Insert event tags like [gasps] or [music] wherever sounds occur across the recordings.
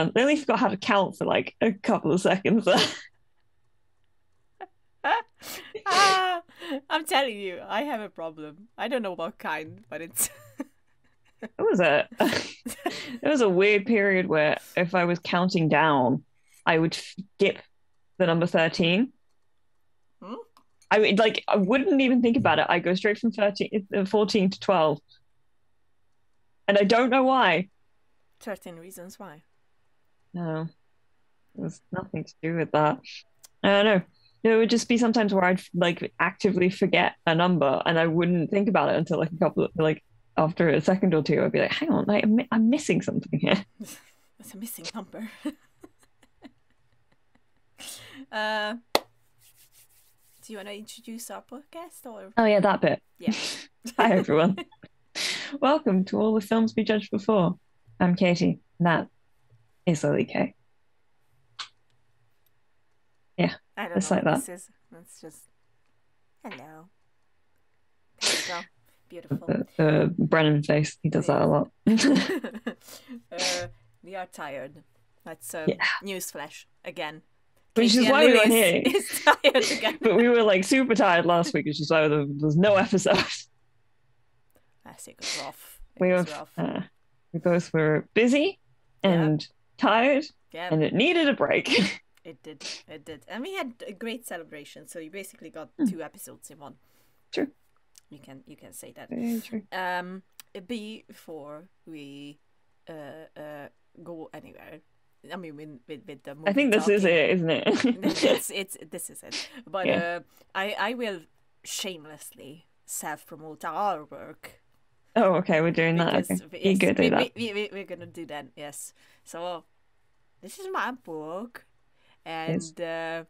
everyone. They only forgot how to count for like a couple of seconds. [laughs] ah, I'm telling you, I have a problem. I don't know what kind, but it's. [laughs] it was a [laughs] it was a weird period where if I was counting down, I would skip the number thirteen. Hmm? I would like I wouldn't even think about it. I go straight from 13, uh, 14 to twelve, and I don't know why. Thirteen reasons why. No, was nothing to do with that. I don't know. It would just be sometimes where I'd like actively forget a number and I wouldn't think about it until like a couple of like after a second or two. I'd be like, hang on, like, I'm, I'm missing something here. [laughs] It's a missing number. [laughs] uh, do you want to introduce our podcast or? Oh yeah, that bit. Yeah. [laughs] Hi everyone. Welcome to all the films we judged before. I'm Katie. And that is Lily K. Yeah. I don't It's know like that. this is. It's just hello. Beautiful. The, the Brennan face. He does that a lot. [laughs] [laughs] uh, we are tired. That's um, Yeah. newsflash again. Which Katie is why we weren't here. [laughs] is tired again. but we were like super tired last week, which is why there was no episode. Last week was rough. It We was were uh, we both were busy and tired, yeah, and it needed a break. [laughs] it did. It did. And we had a great celebration. So you basically got Hmm. two episodes in one. True. You can you can say that. Very true. Um, before we uh, uh, go anywhere, I mean, with with, with the I think this is it, isn't it? [laughs] it's [laughs] it's this is it. But Yeah. uh, I I will shamelessly self promote our work oh, okay, we're doing that. because Okay. yes, you go do we, that. We, we, we're gonna do that. Yes. So this is my book, and Yes. uh,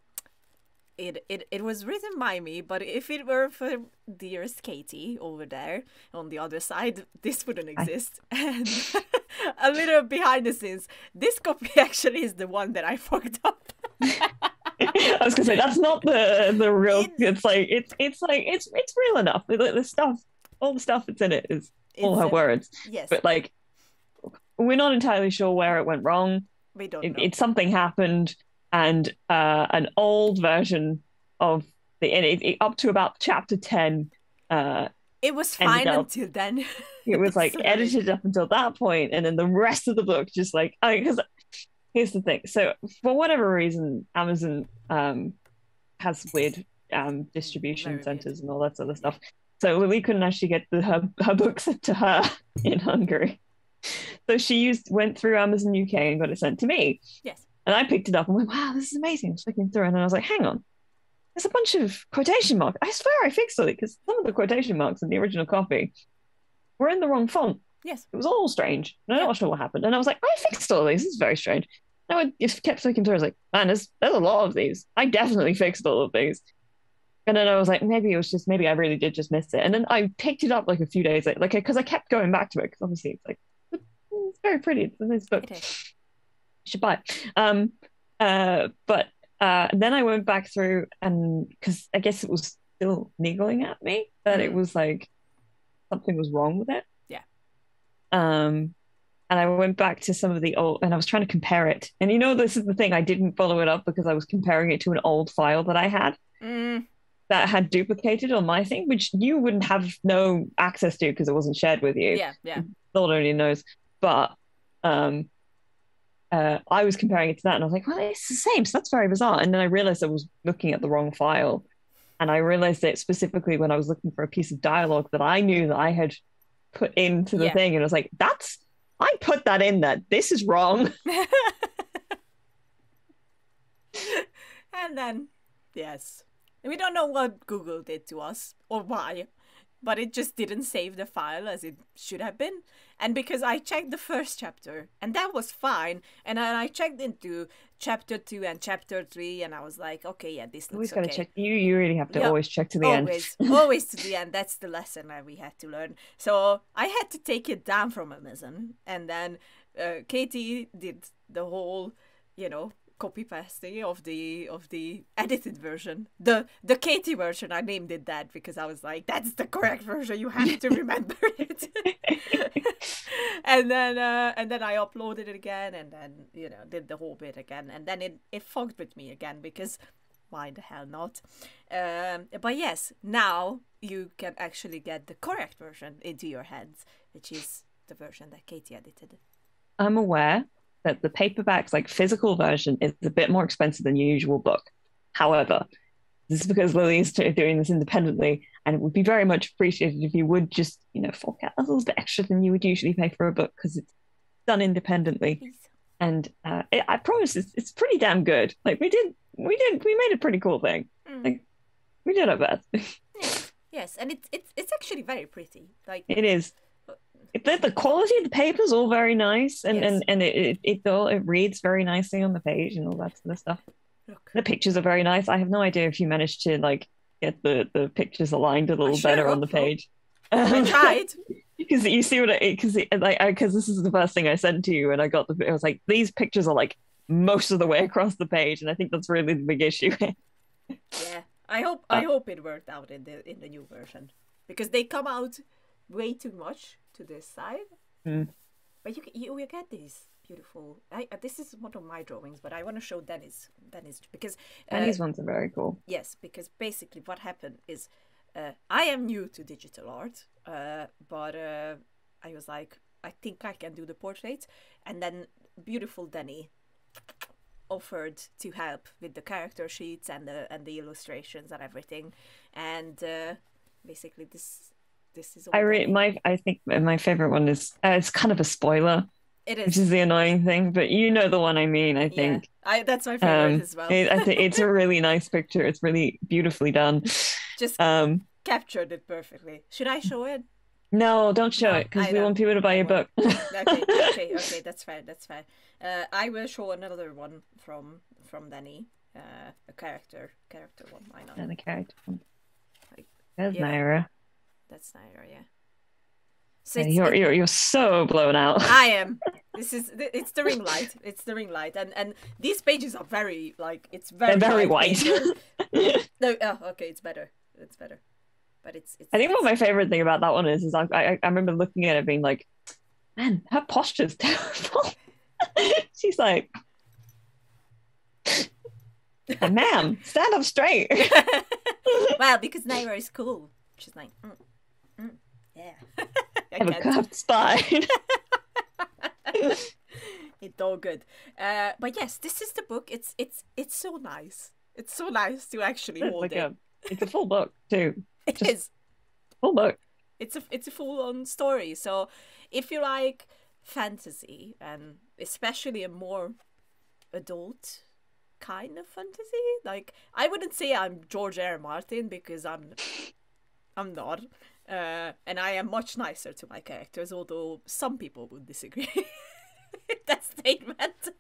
it it it was written by me. But if it were for dearest Katie over there on the other side, this wouldn't exist. [laughs] And [laughs] a little behind the scenes, this copy [laughs] actually is the one that I fucked up. I was gonna say that's not the the real. It- It's like it's it's like it's it's real enough. The, the stuff, all the stuff that's in it is all her a- words. Yes, But like, we're not entirely sure where it went wrong. We don't It, something happened, and uh, an old version of the and it, it, up to about chapter ten. Uh, It was fine up- until then. it was [laughs] like edited up until that point and then the rest of the book just like I because here's the thing so for whatever reason amazon um has weird um distribution Very weird. centers and all that sort of stuff so we couldn't actually get the, her, her book sent [laughs] to her in hungary so she used went through amazon uk and got it sent to me Yes. and i picked it up and went wow this is amazing i was looking through it and i was like hang on there's a bunch of quotation marks. I swear I fixed all it because some of the quotation marks in the original copy were in the wrong font. yes. It was all strange. And I'm Yeah. not sure what happened. And I was like, I fixed all these. This is very strange. And I just kept looking through. I was like, man, there's, there's a lot of these. I definitely fixed all of these. And then I was like, maybe it was just, maybe I really did just miss it. And then I picked it up like a few days later, like, because I kept going back to it because obviously it's like, very pretty. It's a nice book It is. should buy it. Um, uh, but uh, then I went back through and because I guess it was still niggling at me that it Mm. was like something was wrong with it. Yeah. Um, and I went back to some of the old and I was trying to compare it. And you know, this is the thing, I didn't follow it up because I was comparing it to an old file that I had Mm, that had duplicated on my thing, which you wouldn't have no access to because it wasn't shared with you. yeah, yeah. Lord only knows. But um, uh, I was comparing it to that, and I was like, "Well, it's the same." So that's very bizarre. And then I realized I was looking at the wrong file, and I realized it specifically when I was looking for a piece of dialogue that I knew that I had put into the Yeah. thing, and I was like, "That's I put that in there. This is wrong." [laughs] [laughs] and then, yes, we don't know what Google did to us or why, but it just didn't save the file as it should have been. And because I checked the first chapter and that was fine, and then I checked into chapter two and chapter three, and I was like, okay, yeah, this Always looks got to okay. check. You you really have to Yeah. always check to the end. always, [laughs] always to the end. That's the lesson that we had to learn. So I had to take it down from Amazon, and then uh, Katie did the whole, you know, copy pasting of the of the edited version. The the Katie version, I named it that because I was like, that's the correct version. You have to [laughs] remember it. [laughs] and then uh, and then I uploaded it again, and then you know did the whole bit again, and then it it fucked with me again because why the hell not? Um, but yes, now you can actually get the correct version into your hands, which is the version that Katie edited. I'm aware that the paperbacks, like physical version, is a bit more expensive than your usual book. However, this is because Lily is doing this independently, and it would be very much appreciated if you would just, you know, fork out a little bit extra than you would usually pay for a book because it's done independently. And uh, it, I promise it's, it's pretty damn good. Like we did, we did, we made a pretty cool thing. Mm. Like we did our best. [laughs] Yes, and it's it's it's actually very pretty. Like it is. The, the quality of the paper is all very nice, and Yes. and and it it, it all it reads very nicely on the page and all that sort of stuff. look, The pictures are very nice. I have no idea if you managed to like get the the pictures aligned a little sure better on the page. I [laughs] tried. because you see what it because like because this is the first thing I sent to you, and I got the I was like these pictures are like most of the way across the page, and I think that's really the big issue. [laughs] Yeah, I hope I uh, hope it worked out in the in the new version because they come out way too much to this side. Mm. But you you will get these beautiful. I, uh, this is one of my drawings, but I want to show Dennis Dennis because uh, ones are very cool. Yes, because basically what happened is uh, I am new to digital art, uh, but uh, I was like, I think I can do the portraits. And then beautiful Denny offered to help with the character sheets and the and the illustrations and everything. And uh, basically this this is I re- Denny. my I think my favorite one is uh, it's kind of a spoiler, It is, which is the annoying thing, but you know the one I mean. I yeah, think I, that's my favorite um, as well. it, I think it's a really [laughs] nice picture. It's really beautifully done. Just Um, captured it perfectly. Should I show it? no, don't show No, it because we want people to buy your book. okay, [laughs] okay, okay. That's fine. That's fine. Uh, I will show another one from from Danny. Uh, a character character one. Not? and the character. one. Like, There's yeah. Naira. That's Naira, yeah. So you're, you're you're so blown out. [laughs] I [laughs] am. This is it's the ring light. It's the ring light, and and these pages are very like it's very They're very white. [laughs] no, oh, okay, it's better. It's better, but it's it's. I think what my favorite thing about that one is, is I, I, I remember looking at it being like, man, her posture's terrible. She's like, ma'am, stand up straight. well, because Naira is cool. She's like, mm, yeah. I [laughs] have a curved spine. [laughs] [laughs] it's all good. Uh, but yes, this is the book. It's it's it's so nice. It's so nice to actually it's hold like it. a, it's a full book too. It just- is. Full book. It's a it's a full on story. So if you like fantasy and especially a more adult kind of fantasy, like I wouldn't say I'm George R. R. Martin because I'm I'm not. Uh, and I am much nicer to my characters, although some people would disagree [laughs] with that statement.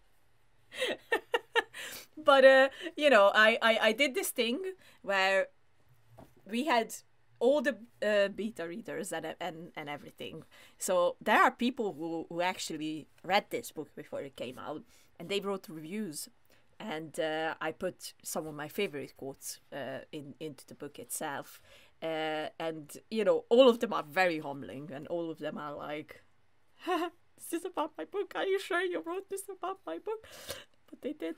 [laughs] but uh, you know, I, I I did this thing where we had all the uh, beta readers and and and everything. So there are people who who actually read this book before it came out, and they wrote reviews. And uh, I put some of my favorite quotes uh, in into the book itself, uh, and you know all of them are very humbling, and all of them are like, [laughs] "This is about my book. Are you sure you wrote this about my book?" But they did,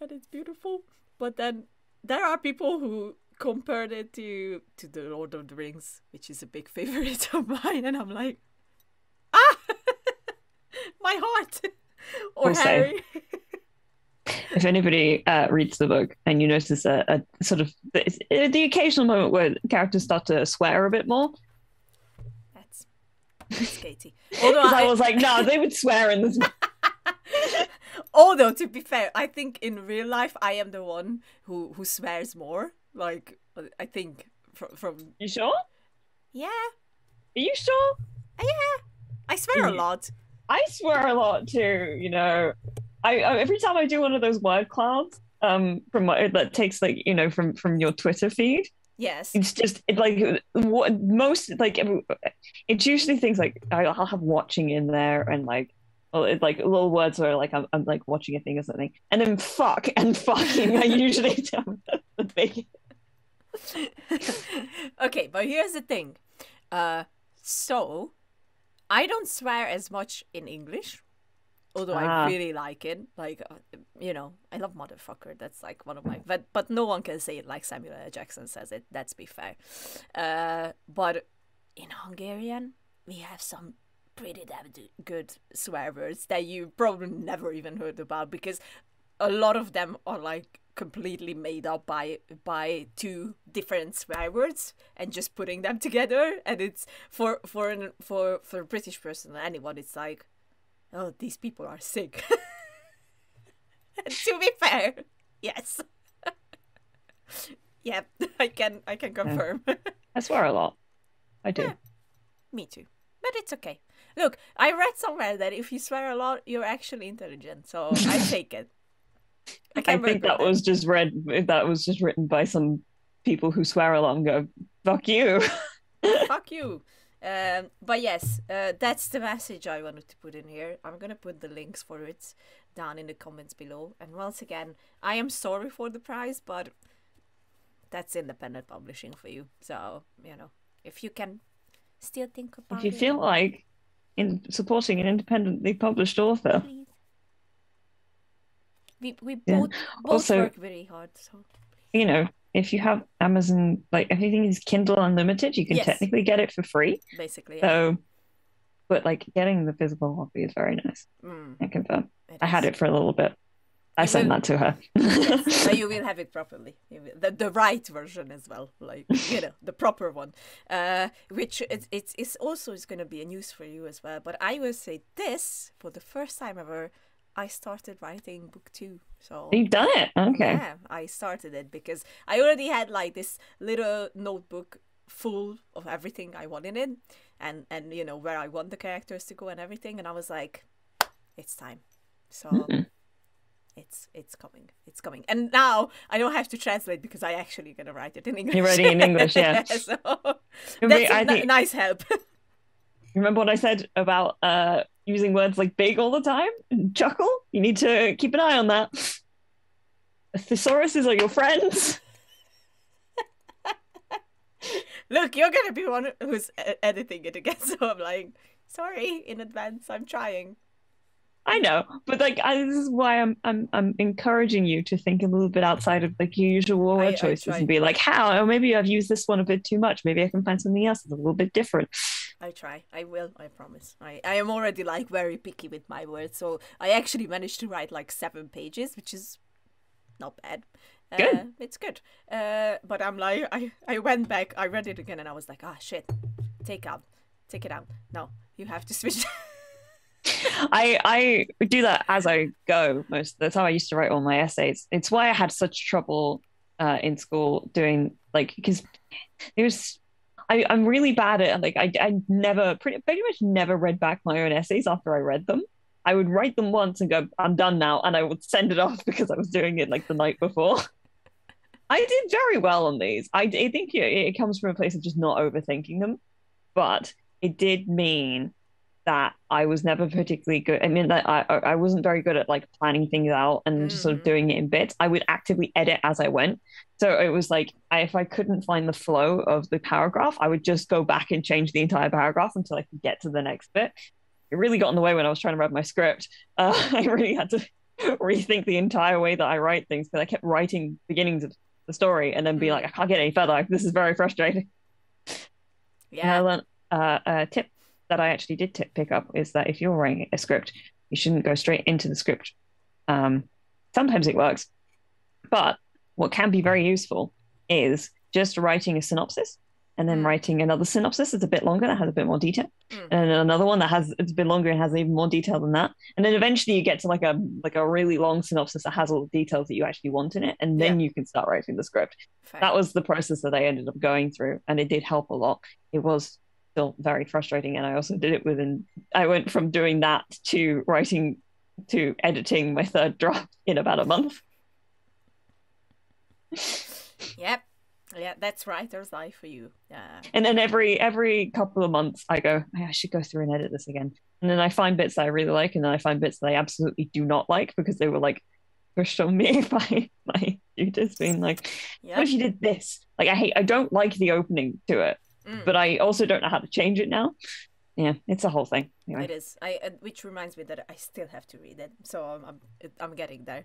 and it's beautiful. But then there are people who compared it to to the Lord of the Rings, which is a big [laughs] favorite of mine, and I'm like, ah, [laughs] my heart, or Also- Harry. If anybody uh, reads the book and you notice a, a sort of the, the occasional moment where characters start to swear a bit more, That's, that's Katie. Although [laughs] I I, was like, no, they would swear in this. [laughs] although to be fair, I think in real life I am the one who who swears more. Like I think from, from You sure? yeah, Are you sure? yeah, I swear a lot. I swear a lot too. You know, I, I every time I do one of those word clouds, um, from what that takes like you know from from your Twitter feed, Yes. it's just it like what most like it's usually things like I'll have watching in there and like Well, it's like little words where like I'm, I'm like watching a thing or something, and then fuck and [laughs] fucking. I usually [laughs] do the big. [laughs] okay, but here's the thing. Uh, so I don't swear as much in English, although Ah. I really like it. Like, uh, you know, I love motherfucker. That's like one of my. But but no one can say it like Samuel L. Jackson says it. Let's be fair. Uh, but in Hungarian, we have some pretty damn good swear words that you probably never even heard about because a lot of them are like completely made up by by two different swear words and just putting them together and it's for for an for for a british person or anyone it's like oh these people are sick [laughs] to be fair yes [laughs] yep i can i can confirm [laughs] I swear a lot. I do. Yeah. me too but it's okay look i read somewhere that if you swear a lot you're actually intelligent so i take it i, I think with that was just read. That was just written by some people who swear a lot and go, "Fuck you." fuck you. Um, but yes, uh, that's the message I wanted to put in here. I'm gonna put the links for it down in the comments below. And once again, I am sorry for the price, but that's independent publishing for you. So you know, if you can still think about if you it, feel like in supporting an independently published author, please. We we Yeah. both both Also- work very hard. So you know, if you have Amazon, like everything is Kindle Unlimited, you can Yes. technically get it for free. basically, yeah. So, but like getting the physical copy is very nice. Mm, I confirm. I had it for a little bit. I You sent will- that to her. Yes, [laughs] so you will have it properly the, the right version as well like you know the proper one uh which it's it's, it's also is going to be a news for you as well but i will say this for the first time ever i started writing book two so You've done it. Okay. yeah i started it because i already had like this little notebook full of everything i wanted in and and you know where i want the characters to go and everything and i was like it's time so Mm-mm. it's it's coming it's coming and now i don't have to translate because i actually gonna write it in english You're writing in English, [laughs] yeah. so that's a ni- think nice help remember what I said about uh using words like big all the time and chuckle? You need to keep an eye on that. Thesauruses are your friends. look you're gonna be one who's editing it again [laughs] so i'm like sorry in advance i'm trying I know, but like I, this is why I'm I'm I'm encouraging you to think a little bit outside of like your usual word I- I choices try. and be like, how? Or maybe I've used this one a bit too much. Maybe I can find something else that's a little bit different. I try. I will. I promise. I, I am already like very picky with my words, so I actually managed to write like seven pages, which is not bad. Good. Uh, it's good. Uh, but I'm like, I, I went back, I read it again, and I was like, ah, shit. Take out. Take it out. No, you have to [laughs] switch. I I do that as I go. Most that's how I used to write all my essays. It's why I had such trouble uh, in school doing like because there's I I'm really bad at like I I never pretty pretty much never read back my own essays after I read them. I would write them once and go I'm done now, and I would send it [laughs] off because I was doing it like the night before. I did very well on these. I, I think it comes from a place of just not overthinking them, but it did mean that I was never particularly good. I mean, that I I wasn't very good at like planning things out and just sort of Mhm. doing it in bits. I would actively edit as I went. So it was like I, if I couldn't find the flow of the paragraph, I would just go back and change the entire paragraph until I could get to the next bit. It really got in the way when I was trying to write my script. [laughs] Uh, I really had to [laughs] rethink the entire way that I write things because I kept writing beginnings of the story and then be Mm. like, I can't get any further. This is very frustrating. And I yeah. [laughs] learned uh, a tip that I actually did tip, pick up is that if you're writing a script, you shouldn't go straight into the script. Um, sometimes it works, but what can be very useful is just writing a synopsis and then Mm. writing another synopsis that's a bit longer that has a bit more detail, Mm. and then another one that has it's a bit longer and has even more detail than that, and then eventually you get to like a like a really long synopsis that has all the details that you actually want in it, and then you can start writing the script Fair. that was the process that I ended up going through, and it did help a lot. It was still very frustrating, and I also did it within. I went from doing that to writing to editing my third draft in about a month. Yep. Yep. yeah, that's writer's life for you. Yeah. And then every every couple of months, I go, I should go through and edit this again. And then I find bits that I really like, and then I find bits that I absolutely do not like because they were like pushed on me [laughs] by my tutors, being like, Yeah. "What if you did this?" Like I hate, I don't like the opening to it, Mm. but I also don't know how to change it now. Yeah, it's a whole thing. Anyway, It is. I uh, which reminds me that I still have to read it, so I'm I'm, I'm getting there.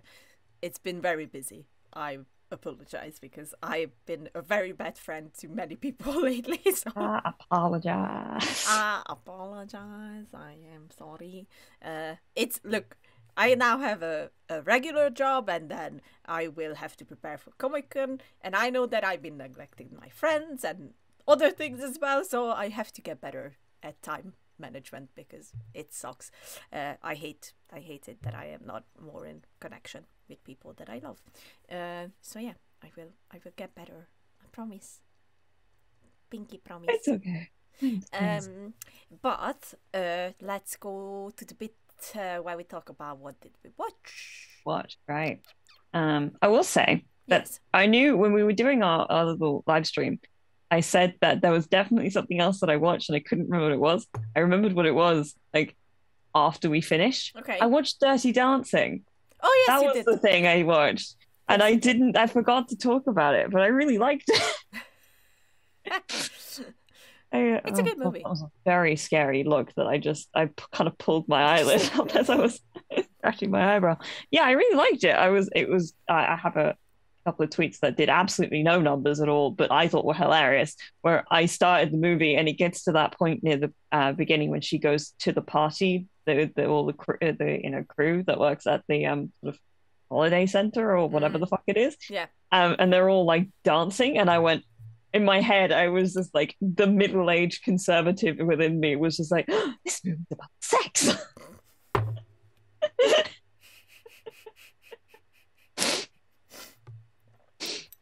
It's been very busy. I apologize because I've been a very bad friend to many people [laughs] lately. So I apologize. I apologize. I am sorry. Uh, it's look. I now have a, a regular job, and then I will have to prepare for Comic Con. And I know that I've been neglecting my friends and other things as well. So I have to get better at time management because it sucks. Uh, I hate I hate it that I am not more in connection with people that I love. Uh, so yeah, I will I will get better. I promise. Pinky promise. it's okay. Um, but uh, let's go to the bit uh, where we talk about what did we watch. Watch right. Um, I will say that Yes. I knew when we were doing our, our little live stream, I said that there was definitely something else that I watched and I couldn't remember what it was. I remembered what it was like after we finished. Okay. I watched Dirty Dancing. oh yes, that was did. the thing I watched. And I didn't, I forgot to talk about it, but I really liked it. [laughs] [laughs] I, It's a oh, good oh, movie. That was a very scary look that I just, I p- kind of pulled my eyelid [laughs] up as I was scratching my eyebrow. Yeah, I really liked it. I was, it was, I, I have a couple of tweets that did absolutely no numbers at all, but I thought were hilarious. Where I started the movie and it gets to that point near the uh, beginning when she goes to the party, the, the all the crew, the you know crew that works at the um sort of holiday center or whatever Mm. the fuck it is. Yeah. Um, and they're all like dancing, and I went. In my head, I was just like the middle-aged conservative within me was just like, [gasps] "This movie's about sex." [laughs]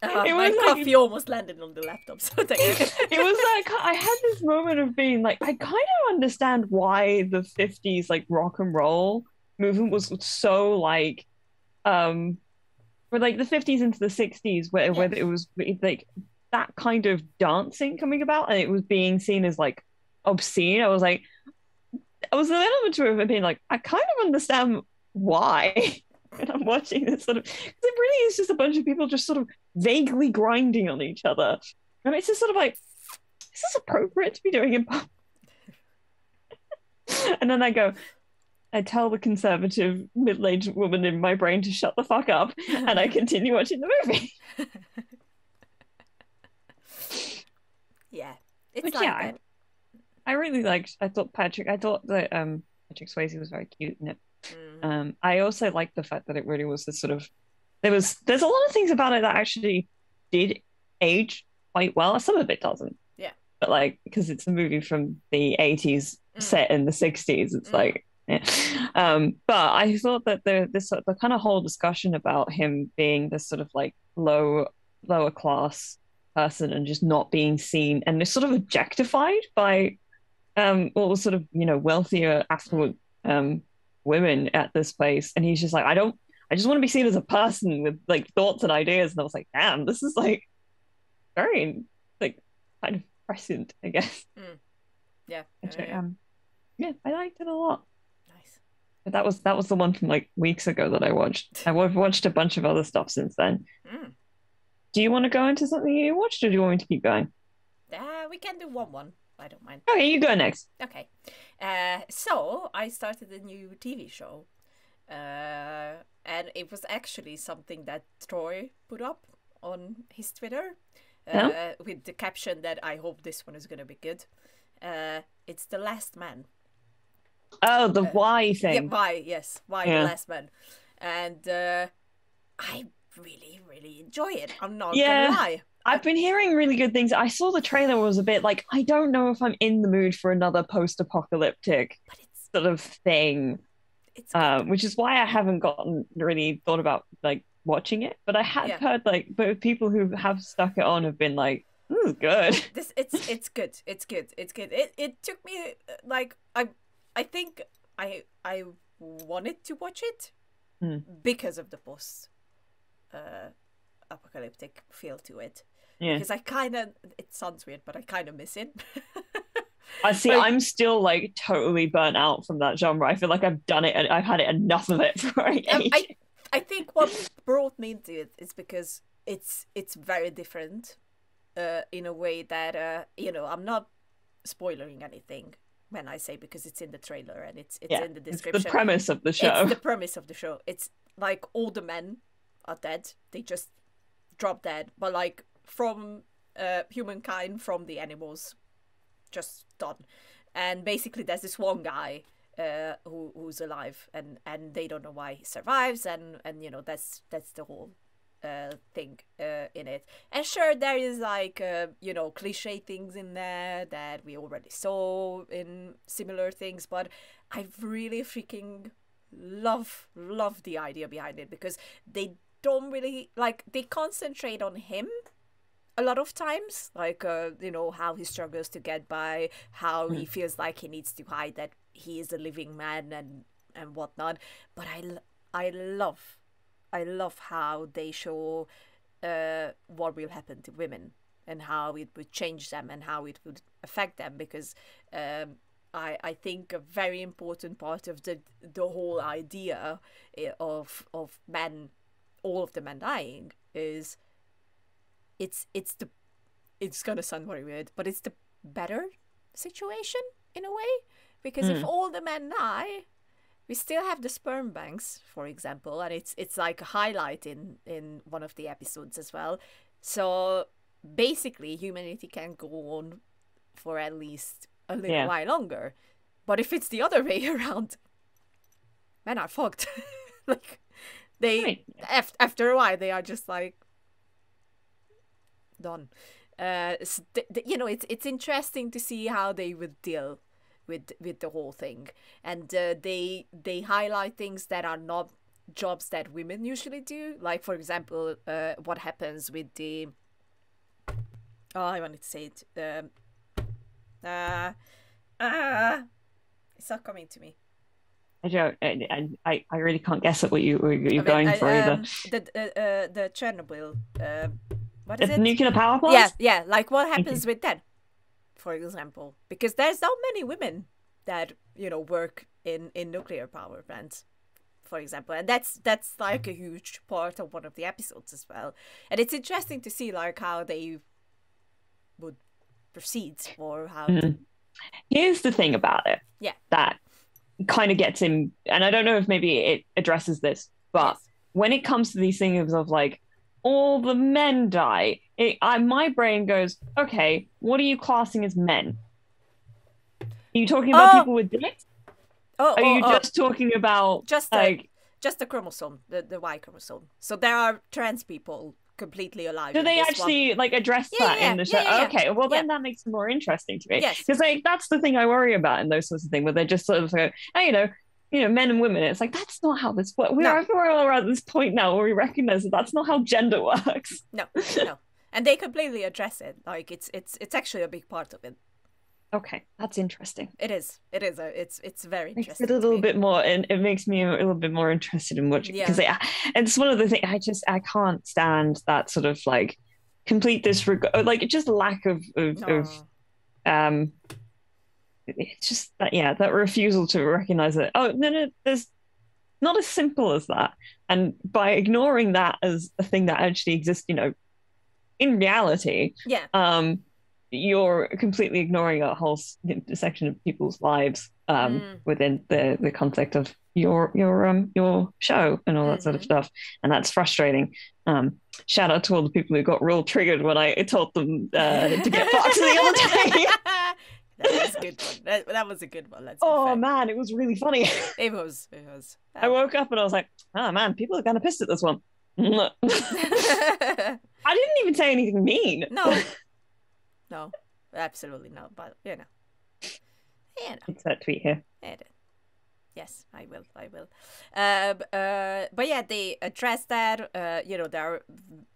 Uh, It my was like- coffee almost landed on the laptop. So [laughs] it was like I had this moment of being like, I kind of understand why the 50s like rock and roll movement was so like um for like the 50s into the 60s where, where it was like that kind of dancing coming about and it was being seen as like obscene. I was like I was a little bit of being like, I kind of understand why [laughs] [laughs] when I'm watching this sort of because it really is just a bunch of people just sort of vaguely grinding on each other. And it's just sort of like, is this appropriate to be doing in public? [laughs] and then I go, I tell the conservative middle-aged woman in my brain to shut the fuck up, and I continue watching the movie. [laughs] yeah, it's not yeah, I. I really liked. I thought Patrick. I thought that um Patrick Swayze was very cute in it. Mm. Um, I also like the fact that it really was this sort of. There was there's a lot of things about it that actually did age quite well. Some of it doesn't. Yeah. But like because it's a movie from the 80s Mm. set in the 60s, it's Mm. like. [laughs] Yeah. Um, but I thought that the this the kind of whole discussion about him being this sort of like low lower class person and just not being seen and is sort of objectified by um all sort of you know wealthier affluent um women at this place and he's just like I don't I just want to be seen as a person with like thoughts and ideas and I was like damn this is like very like kind of prescient I guess Yeah. Which yeah, I, yeah. um yeah I liked it a lot Nice. but that was that was the one from like weeks ago that I watched I've watched a bunch of other stuff since then Mm. do you want to go into something you watched or do you want me to keep going Uh, we can do one one. I don't mind. okay you go next Okay. Uh, so I started a new TV show. Uh, and it was actually something that Troy put up on his Twitter uh, Yeah. with the caption that I hope this one is going to be good. Uh, it's The Last Man. oh the Uh, why Yeah, thing why? Yes, Y Yeah. The Last Man. And uh, I really, really enjoy it. I'm not Yeah. going to lie. I've been hearing really good things. I saw the trailer was a bit like I don't know if I'm in the mood for another post-apocalyptic But it's, sort of thing, it's um, which is why I haven't gotten really thought about like watching it. But I have Yeah. heard like, but people who have stuck it on have been like, "Ooh, good." [laughs] this it's it's good it's good it's good it, it took me like i i think i i wanted to watch it Hmm. because of the post uh apocalyptic feel to it. Yeah. Because I kind of, it sounds weird, but I kind of miss it. [laughs] I see. Like- I'm still like totally burnt out from that genre. I feel like I've done it and I've had it enough of it [laughs] for Um. I, [laughs] I think what brought me into it is because it's it's very different, uh, in a way that uh, you know, I'm not spoiling anything when I say because it's in the trailer and it's it's yeah, in the description. it's the premise of the show. It's the premise of the show. It's like all the men are dead. They just drop dead, but like from uh, humankind, from the animals, just done. And basically, there's this one guy uh, who who's alive, and and they don't know why he survives, and and you know that's that's the whole uh thing uh in it and sure there is like uh you know cliche things in there that we already saw in similar things but i really freaking love love the idea behind it because they don't really like they concentrate on him a lot of times like uh, you know how he struggles to get by how he feels like he needs to hide that he is a living man and and whatnot. But I I love i love how they show uh what will happen to women and how it would change them and how it would affect them because um I, I think a very important part of the the whole idea eh, of of men all of the men dying is it's it's the it's gonna sound very weird, but it's the better situation in a way. Because if Hmm. all the men die, we still have the sperm banks, for example, and it's it's like a highlight in in one of the episodes as well. So basically, humanity can go on for at least a little Yeah. while longer. But if it's the other [laughs] way around, men are fucked. [laughs] like they Right. af- after a while they are just like done. Uh, s th- th- you know, it's it's interesting to see how they would deal with with the whole thing, and uh, they they highlight things that are not jobs that women usually do. Like for example, uh, what happens with the oh, I wanted to say it. Um, uh, uh, it's not coming to me. I don't. I, I I really can't guess at what you what you're I mean, going I- for either. um, the uh, uh, the Chernobyl. Uh, what is it? nuclear power plant? yeah, yeah. Like what happens with that, for example? Because there's so many women that you know work in in nuclear power plants, for example, and that's that's like a huge part of one of the episodes as well. And it's interesting to see like how they would proceed or how. Mhm. Here's the thing about it. Yeah. That kind of gets him, and I don't know if maybe it addresses this, but Yes. when it comes to these things of like all the men die, it, I, my brain goes, okay, what are you classing as men? Are you talking about Oh. people with dicks? Oh, Are oh, you oh, just talking about just the, like? just the chromosome, the the Y chromosome. So there are trans people completely alive. Do they this one. actually like address Yeah, that yeah, in the show? yeah. Okay, well then that makes it more interesting to me. Yes. Because like that's the thing I worry about in those sorts of things where they just sort of go, oh, you know, you know, men and women. It's like that's not how this works. We're No. we're all at this point now where we recognize that that's not how gender [laughs] works. No, no. And they completely address it. Like it's it's it's actually a big part of it. Okay, that's interesting. It is. It is. A, it's it's very interesting. it a little bit more, and it makes me a little bit more interested in watching Yeah. because it's one of the things I just I can't stand that sort of like complete disregard, like just lack of of, No. of um it's just that yeah that refusal to recognize it oh no no there's not as simple as that and by ignoring that as a thing that actually exists you know in reality Yeah. um you're completely ignoring a whole section of people's lives um Mm. within the the context of your your um your show and all that sort of Mhm. stuff and that's frustrating um shout out to all the people who got real triggered when i told them uh, to get fucked the [laughs] other day [laughs] that was a good one. That, that was a good one. Let's Oh man, it was really funny. [laughs] It was. It was. I woke up and I was like, oh man, people are kind of pissed at this one. [laughs] I didn't even say anything mean. no. [laughs] No. Absolutely not. But you know. You know. It's that tweet here. It, yes, I will. I will. Uh, uh, but yeah, they address that. Uh, you know, there are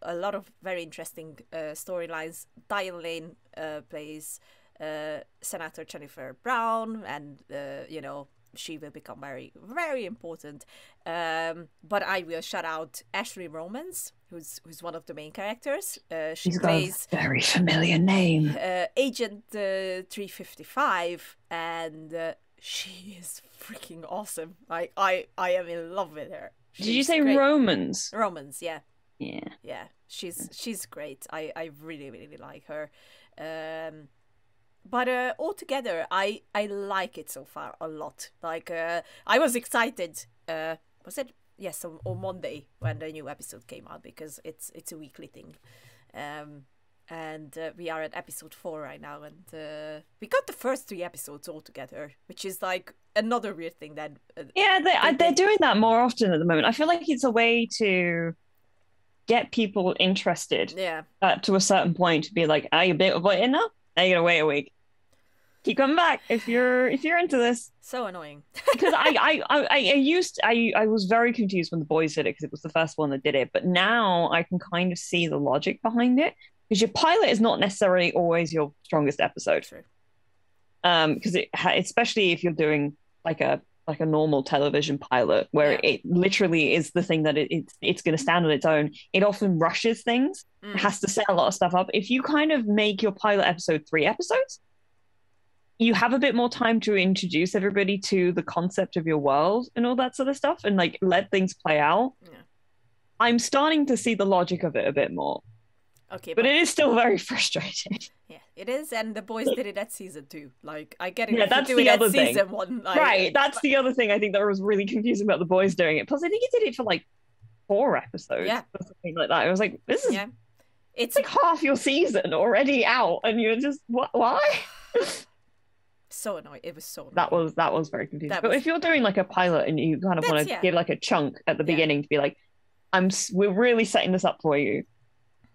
a lot of very interesting uh, storylines. Diane Lane uh, plays uh, Senator Jennifer Brown, and uh, you know, she will become very very important. Um, but I will shout out Ashley Romans, who's who's one of the main characters. Uh, she She's plays got a very familiar name. uh, Agent uh, 355, and uh, she is freaking awesome. I I I am in love with her. Did you say great. Romans? Romans? Yeah, Yeah. yeah. She's she's great. I I really really like her. Um, but uh, altogether, I I like it so far a lot. Like uh, I was excited. Uh, was it yes on, on Monday when the new episode came out because it's it's a weekly thing. Um, and uh, we are at episode four right now, and uh, we got the first three episodes all together, which is like another weird thing that uh, Yeah, they, they they're doing that more often at the moment. I feel like it's a way to get people interested yeah uh, to a certain point to be like, are you a bit of it now? Now you gotta wait a week. Keep coming back if you're if you're into this. so annoying. [laughs] Because I, I I I used I I was very confused when the boys did it because it was the first one that did it, but now I can kind of see the logic behind it. Because your pilot is not necessarily always your strongest episode. True. um because it especially if you're doing like a like a normal television pilot where Yeah. it literally is the thing that it, it's it's going to stand on its own it often rushes things Mm. has to set a lot of stuff up if you kind of make your pilot episode three episodes you have a bit more time to introduce everybody to the concept of your world and all that sort of stuff and like let things play out Yeah. i'm starting to see the logic of it a bit more Okay, but it is still very [laughs] frustrating Yeah, it is, and the boys did it at season two. Like, I get it. Yeah, that's the other thing. season one. Like, right that's the other thing i think that was really confusing about the boys doing it plus i think it did it for like four episodes Yeah. or something like that i was like this is Yeah, it's like half your season already out and you're just what why [laughs] so annoying. It was so annoying. that was that was very confusing but if you're doing like a pilot and you kind of want to yeah. give like a chunk at the Yeah. beginning to be like i'm we're really setting this up for you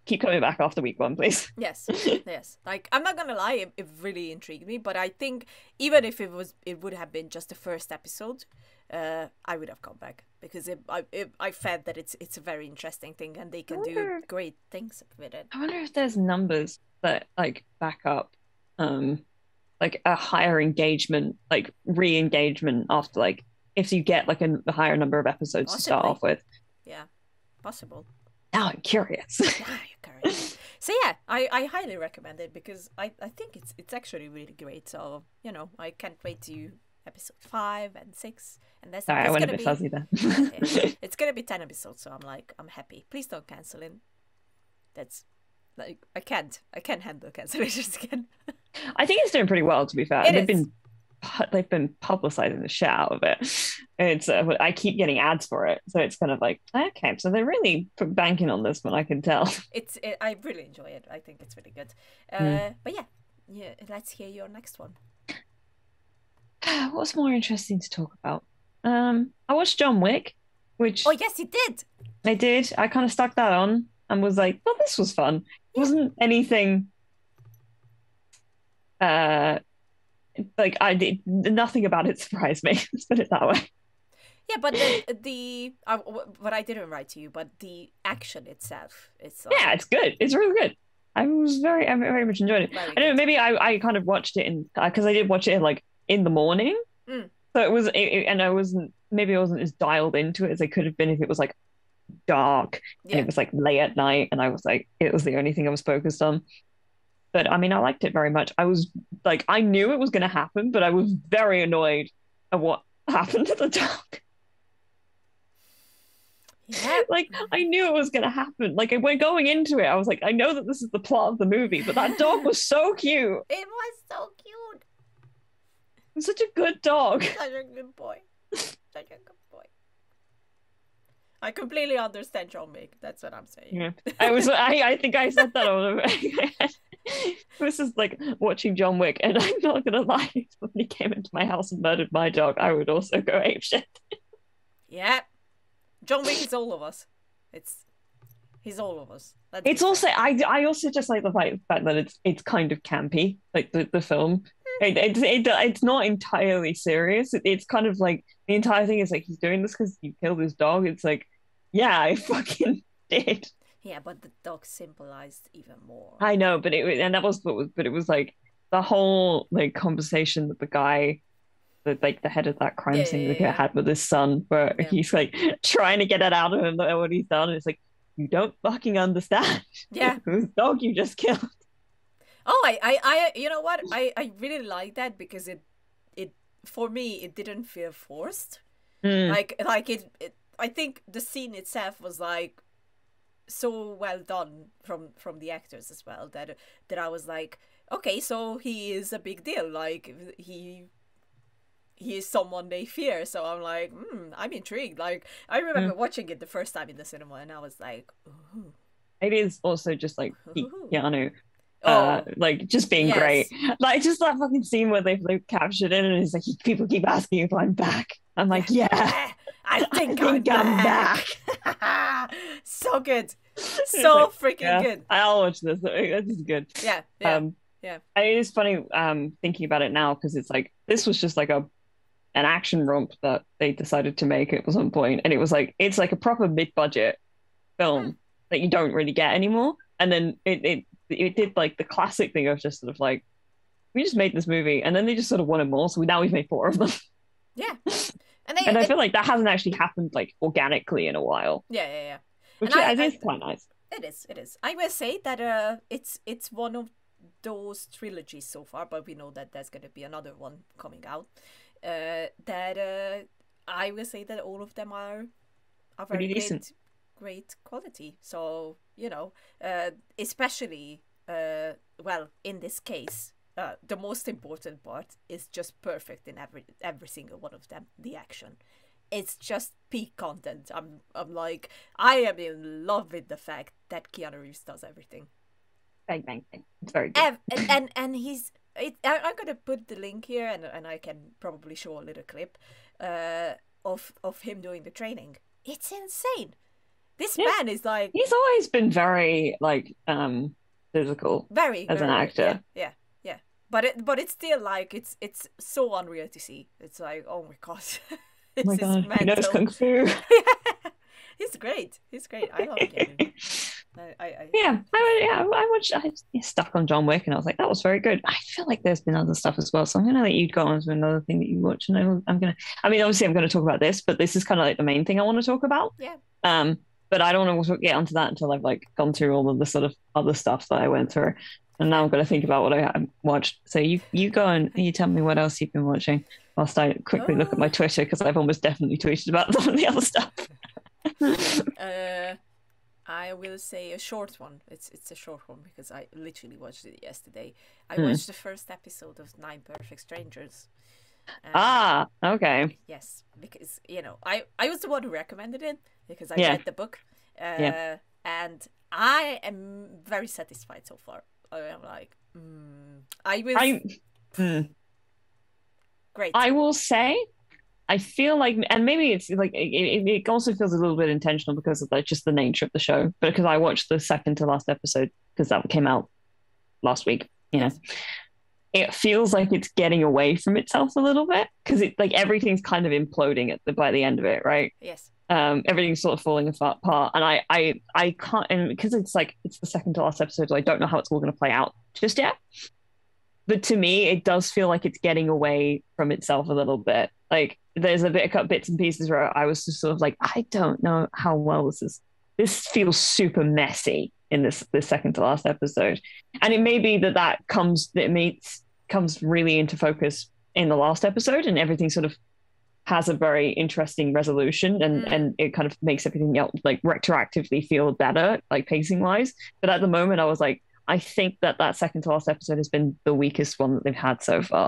keep coming back after week one please [laughs] Yes, yes. Like I'm not gonna lie, it, it really intrigued me. But I think even if it was, it would have been just the first episode. Uh, I would have come back because it, I, it, I felt that it's it's a very interesting thing and they can do great things with it. i wonder if there's numbers that like back up um like a higher engagement like re-engagement after like if you get like a, a higher number of episodes to start off with Yeah, possible. Now i'm curious [laughs] you're correct. so yeah, I, I highly recommend it because I, I think it's it's actually really great. So you know, I can't wait to episode five and six, and that's sorry i went gonna bit be fuzzy then. [laughs] [laughs] it's gonna be ten episodes. So I'm like, I'm happy. Please don't cancel it. That's like I can't I can't handle cancellations again. I think it's doing pretty well, to be fair. It they've is. been they've been publicizing the shit out of it. It's uh, I keep getting ads for it, so it's kind of like okay, so they're really banking on this one. I can tell. [laughs] It's it, I really enjoy it. I think it's really good. Uh, Mm. But yeah, yeah. Let's hear your next one. [sighs] What's more interesting to talk about? Um, I watched John Wick, which Oh yes, he did. I did. I kind of stuck that on and was like, well, this was fun. It wasn't anything. Uh, like I did nothing about it [laughs] surprised me. Let's put it that way. Yeah, but the the uh, what I didn't write to you, but the action itself, it's uh, Yeah, it's good. It's really good. I was very, I very much enjoyed it. I know maybe I, I kind of watched it in because I did watch it like in the morning, Mm. so it was, it, it- and I wasn't maybe I wasn't as dialed into it as I could have been if it was like dark and Yeah, it was like late at night, and I was like it was the only thing I was focused on. But I mean, I liked it very much. I was like, I knew it was going to happen, but I was very annoyed [laughs] at what happened to the dog. yeah. [laughs] like I knew it was going to happen. Like when going into it, I was like, I know that this is the plot of the movie, but that dog was so cute. [laughs] It was so cute. It was such a good dog. Such a good boy. Such a good boy. I completely understand John Wick. That's what I'm saying. Yeah. I was. I. I think I said that on. [laughs] This is like watching John Wick, and I'm not gonna lie. [laughs] If somebody came into my house and murdered my dog, I would also go ape shit. Yeah. John Wick is all of us. It's he's all of us. Let's It's also. I. I also just like the fact fact that it's. It's kind of campy, like the the film. Hmm. It, it, it, it's not entirely serious. It, it's kind of like the entire thing is like he's doing this because he killed his dog. It's like, yeah, I [laughs] fucking did. Yeah, but the dog symbolized even more. I know, but it was- and that was what was, but it was like the whole like conversation that the guy, the like the head of that crime Yeah, scene yeah, that yeah. had with his son, where he's like trying to get it out of him that what he's done. And it's like you don't fucking understand. Yeah. [laughs] whose dog you just killed. Oh, I, I, I, you know what? I, I really like that because it, it, for me, it didn't feel forced. Mm. Like, like it, it, I think the scene itself was like so well done from from the actors as well that that I was like, okay, so he is a big deal. Like he. He is someone they fear, so I'm like, hmm, I'm intrigued. Like I remember watching it the first time in the cinema, and I was like, Ooh. It is also just like Ke- Ooh. Keanu, oh, uh, like just being Yes. great. [laughs] Like just that fucking scene where they've, they've captured it, and it's like people keep asking if I'm back. I'm like, yeah, [laughs] I think, [laughs] I I'm, I'm back. So good, [laughs] so freaking yeah, good. I'll watch this. This is good. Yeah, yeah, Um, yeah. It is funny um, thinking about it now because it's like this was just like a an action romp that they decided to make at some point, and it was like it's like a proper mid budget film Hmm. that you don't really get anymore. And then it it it did like the classic thing of just sort of like we just made this movie, and then they just sort of wanted more, so we, now we've made four of them. yeah. [laughs] And they, And I feel like that hasn't actually happened like organically in a while, yeah, yeah, yeah. Which I- is I- quite nice. It is, it is. I will say that uh, it's it's one of those trilogies so far, but we know that there's going to be another one coming out. Uh, that uh, I will say that all of them are are very Pretty decent. great, great quality. So you know, uh, especially uh, well in this case. Uh, the most important part is just perfect in every every single one of them. The action, it's just peak content. I'm I'm like I am in love with the fact that Keanu Reeves does everything. Bang bang bang. It's very good. And, and and he's it, I, I'm gonna put the link here, and and I can probably show a little clip, uh, of of him doing the training. It's insane. This Yeah. man is like He's always been very like um physical. very as an actor. Yeah, yeah. But it but it's still like it's it's so unreal to see. It's like oh my god, [laughs] [laughs] Oh my god, he knows kung fu. [laughs] He's great. He's great. I love Keanu. [laughs] I, I, Yeah, I yeah, I watched. I was stuck on John Wick, and I was like, that was very good. I feel like there's been other stuff as well, so I'm gonna let you go on to another thing that you watch, and I will- I'm gonna. I mean, obviously, I'm gonna talk about this, but this is kind of like the main thing I want to talk about. Yeah. Um, but I don't want to get onto that until I've like gone through all of the sort of other stuff that I went through, and now I'm gonna think about what I watched. So you you go and you tell me what else you've been watching, whilst I quickly look at my Twitter because I've almost definitely tweeted about [laughs] some of the other stuff. Uh, I will say a short one. It's it's a short one because I literally watched it yesterday. I Hmm. watched the first episode of Nine Perfect Strangers. Uh, ah, okay. Yes, because you know I I was the one who recommended it because I Yeah. read the book. Uh, and I am very satisfied so far. I am like, mm, I was I. Hmm. great. I will say, I feel like, and maybe it's like it, it it also feels a little bit intentional because of like just the nature of the show. But because I watched the second to last episode because that came out last week, you know, it feels like it's getting away from itself a little bit because it like everything's kind of imploding at the by the end of it, right? yes. Um everything's sort of falling apart. And i i i can't and because it's like it's the second to last episode so i don't know how it's all going to play out just yet. But to me it does feel like it's getting away from itself a little bit. Like there's a bit of bits and pieces where i was just sort of like i don't know how well this is this feels super messy in this this second to last episode. And it may be that that comes that meets comes really into focus in the last episode and everything sort of has a very interesting resolution and Mm. and it kind of makes everything else like retroactively feel better like pacing wise but at the moment i was like i think that that second to last episode has been the weakest one that they've had so far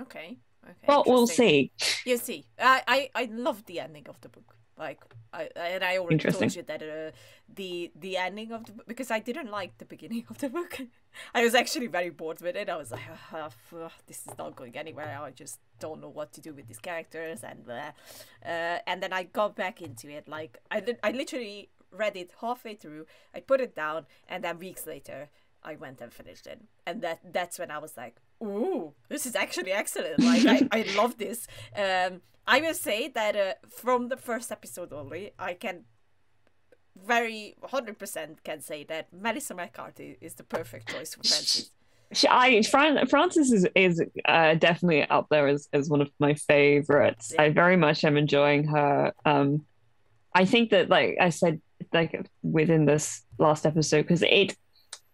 Okay. Okay. but we'll see You see, I I I love the ending of the book. Like I and I already told you that uh, the the ending of the book because I didn't like the beginning of the book. [laughs] I was actually very bored with it. I was like, "Ah, ugh, this is not going anywhere. I just don't know what to do with these characters and blah. Uh, and then I got back into it. Like I li- I literally read it halfway through. I put it down, and then weeks later. I went and finished it, and that that's when I was like, "Ooh, this is actually excellent! Like, I, I [laughs] love this." Um, I will say that uh, from the first episode only, I can very hundred percent can say that Melissa McCarthy is the perfect choice for Frances. She, I Fran, Frances is is uh, definitely up there as, as one of my favorites. Yeah. I very much am enjoying her. Um, I think that like I said, like within this last episode, because it,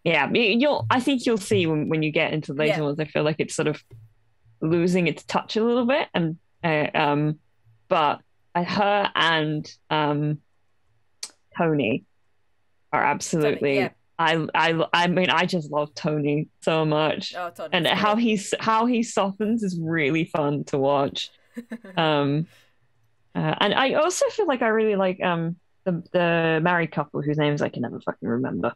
yeah, you- you'll. I think you'll see when when you get into the later Yeah. ones. I feel like it's sort of losing its touch a little bit, and uh, um, but uh, her and um, Tony are absolutely. yeah. I I I mean I just love Tony so much. Oh, Tony's and how he's how he softens is really fun to watch. [laughs] Um uh, and I also feel like I really like um the the married couple whose names I can never fucking remember.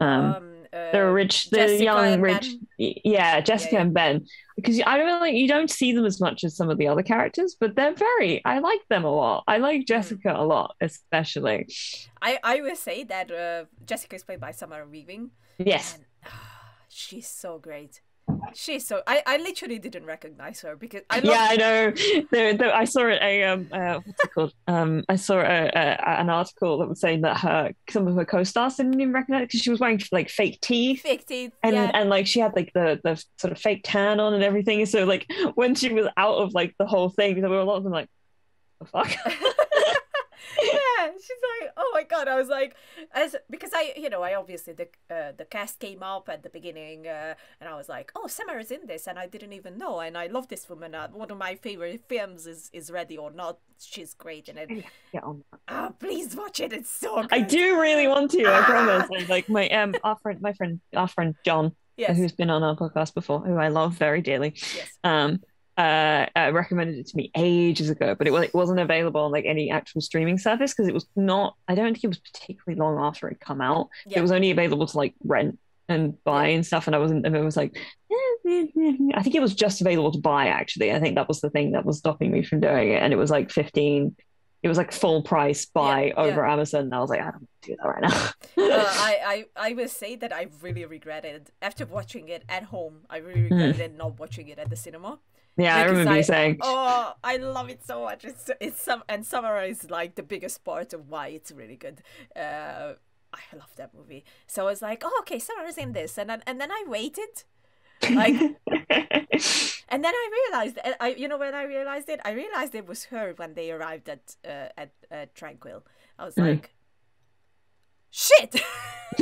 Um, um, uh, the rich the Jessica young rich Ben. yeah, Jessica yeah. and Ben. Because I don't really you don't see them as much as some of the other characters, but they're very I like them a lot. I Hmm. like Jessica a lot, especially. I I will say that uh, Jessica is played by Samara Weaving. Yes. And ah, [sighs] she's so great. She's so I, I literally didn't recognize her because I love yeah, I know. [laughs] There, there, I saw it. A um, uh, what's it called? Um, I saw a, a, an article that was saying that her some of her co-stars didn't even recognize because she was wearing like fake teeth. fake teeth. And, yeah. and like she had like the, the sort of fake tan on and everything. So like when she was out of like the whole thing, there were a lot of them like, the fuck? [laughs] yeah, she's like, oh my god! I was like, as because I, you know, I obviously the uh, the cast came up at the beginning, uh, and I was like, oh, Summer is in this, and I didn't even know, and I love this woman. Uh, one of my favorite films is is Ready or Not. She's great in it. Get on. Ah, please watch it. It's so good. I do really want to. I promise. And, like my um [laughs] our friend, my friend, our friend John, Yes. who's been on our podcast before, who I love very dearly. Yes. um uh, uh recommended it to me ages ago but it, it wasn't available on like any actual streaming service because it was not i don't think it was particularly long after it come out Yeah. it was only available to like rent and buy and stuff and i wasn't and it was like i think it was just available to buy actually i think that was the thing that was stopping me from doing it and it was like 15 it was like full price buy Yeah, over yeah. amazon and i was like i don't do that right now [laughs] uh, [laughs] I, I I will say that I really regretted after watching it at home. I really Hmm. regretted not watching it at the cinema. Yeah i remember I- you saying Oh, I love it so much. It's it's some and Summer is like the biggest part of why it's really good. Uh, I love that movie. So I was like, oh, okay, Summer is in this, and then and then I waited, like, [laughs] and then I realized, and I you know when I realized it, I realized it was her when they arrived at uh, at uh, Tranquil. I was Mhm. like, shit. [laughs]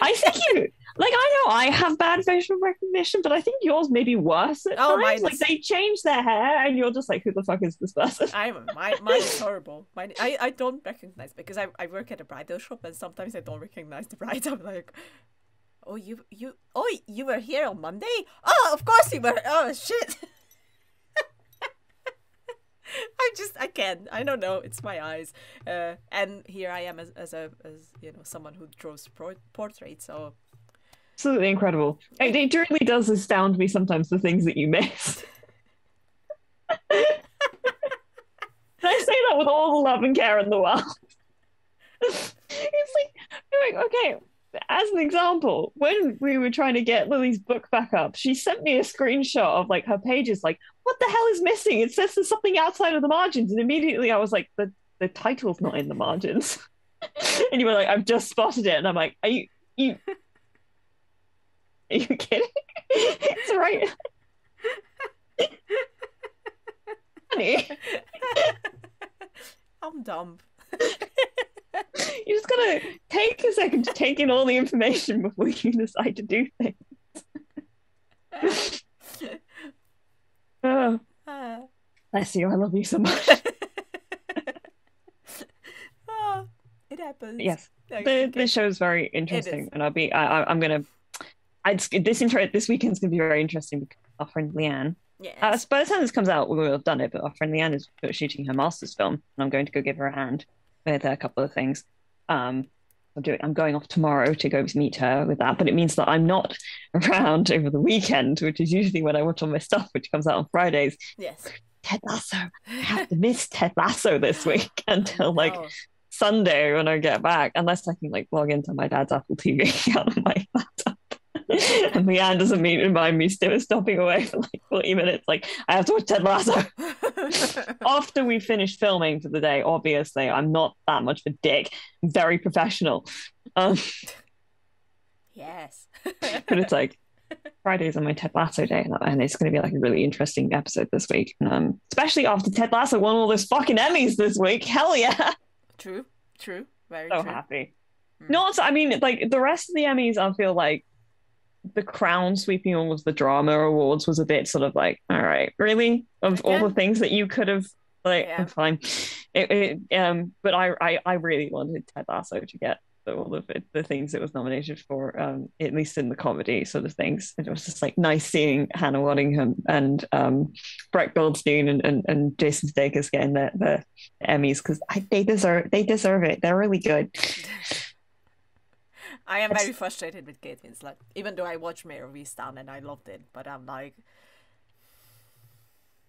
I think you like I know I have bad facial recognition, but I think yours may be worse at Oh, times. Like they change their hair and you're just like, who the fuck is this person? I'm my mine is [laughs] horrible. Mine, I, I don't recognize because I, I work at a bridal shop and sometimes I don't recognize the bride. [laughs] I'm like, oh you you oh you were here on Monday? Oh of course you were. Oh shit. [laughs] I just I can't. I don't know. It's my eyes. Uh, and here I am as, as a as you know someone who draws pro- portraits. So Absolutely incredible. It, it really does astound me sometimes the things that you miss. [laughs] I say that with all the love and care in the world. [laughs] it's like, like, okay, as an example, when we were trying to get Lily's book back up, she sent me a screenshot of like her pages, like, what the hell is missing? It says there's something outside of the margins. And immediately I was like, the, the title's not in the margins. [laughs] and you were like, I've just spotted it. And I'm like, are you, you, are you kidding? [laughs] it's right. [laughs] Honey, I'm dumb. [laughs] you just gotta take a second to take in all the information before you decide to do things. [laughs] Oh, Ah. bless you. I love you so [laughs] much. Ah, it happens. yes, Like, the okay. the show's very interesting, is. and I'll be. I, I, I'm gonna. I'd, this intro this weekend's gonna be very interesting because our friend Leanne. Yes. Uh, by the time this comes out, we will have done it. But our friend Leanne is shooting her master's film, and I'm going to go give her a hand with a couple of things. Um, I'm doing. I'm going off tomorrow to go meet her with that, but it means that I'm not [laughs] around over the weekend, which is usually when I watch all my stuff, which comes out on Fridays. yes. Ted Lasso. [laughs] I have to miss Ted Lasso this week [laughs] until like No. Sunday when I get back, unless I can like log into my dad's Apple TV out of my laptop. and Leanne doesn't mean remind me still stopping away for like 40 minutes. Like I have to watch Ted Lasso. [laughs] After we finish filming for the day, obviously I'm not that much of a dick. I'm very professional. Um, yes. but it's like Friday's on my Ted Lasso day, and it's going to be like a really interesting episode this week. Um, especially after Ted Lasso won all those fucking Emmys this week. Hell yeah! True, true, very so true. happy. Hmm. Not, I mean, like the rest of the Emmys, I feel like the crown sweeping all of the drama awards was a bit sort of like, all right, really? Of all the things that you could have, like, Yeah. I'm [laughs] fine. It, it, um, but I, I, I really wanted Ted Lasso to get the, all of it, the things it was nominated for, um, at least in the comedy sort of things. And it was just like nice seeing Hannah Waddingham and um, Brett Goldstein and, and, and Jason Sudeikis getting the, the Emmys because I they deserve they deserve it. They're really good. [laughs] I am very frustrated with Kate Winslet, even though I watched Mare of Easttown and I loved it. But I'm like,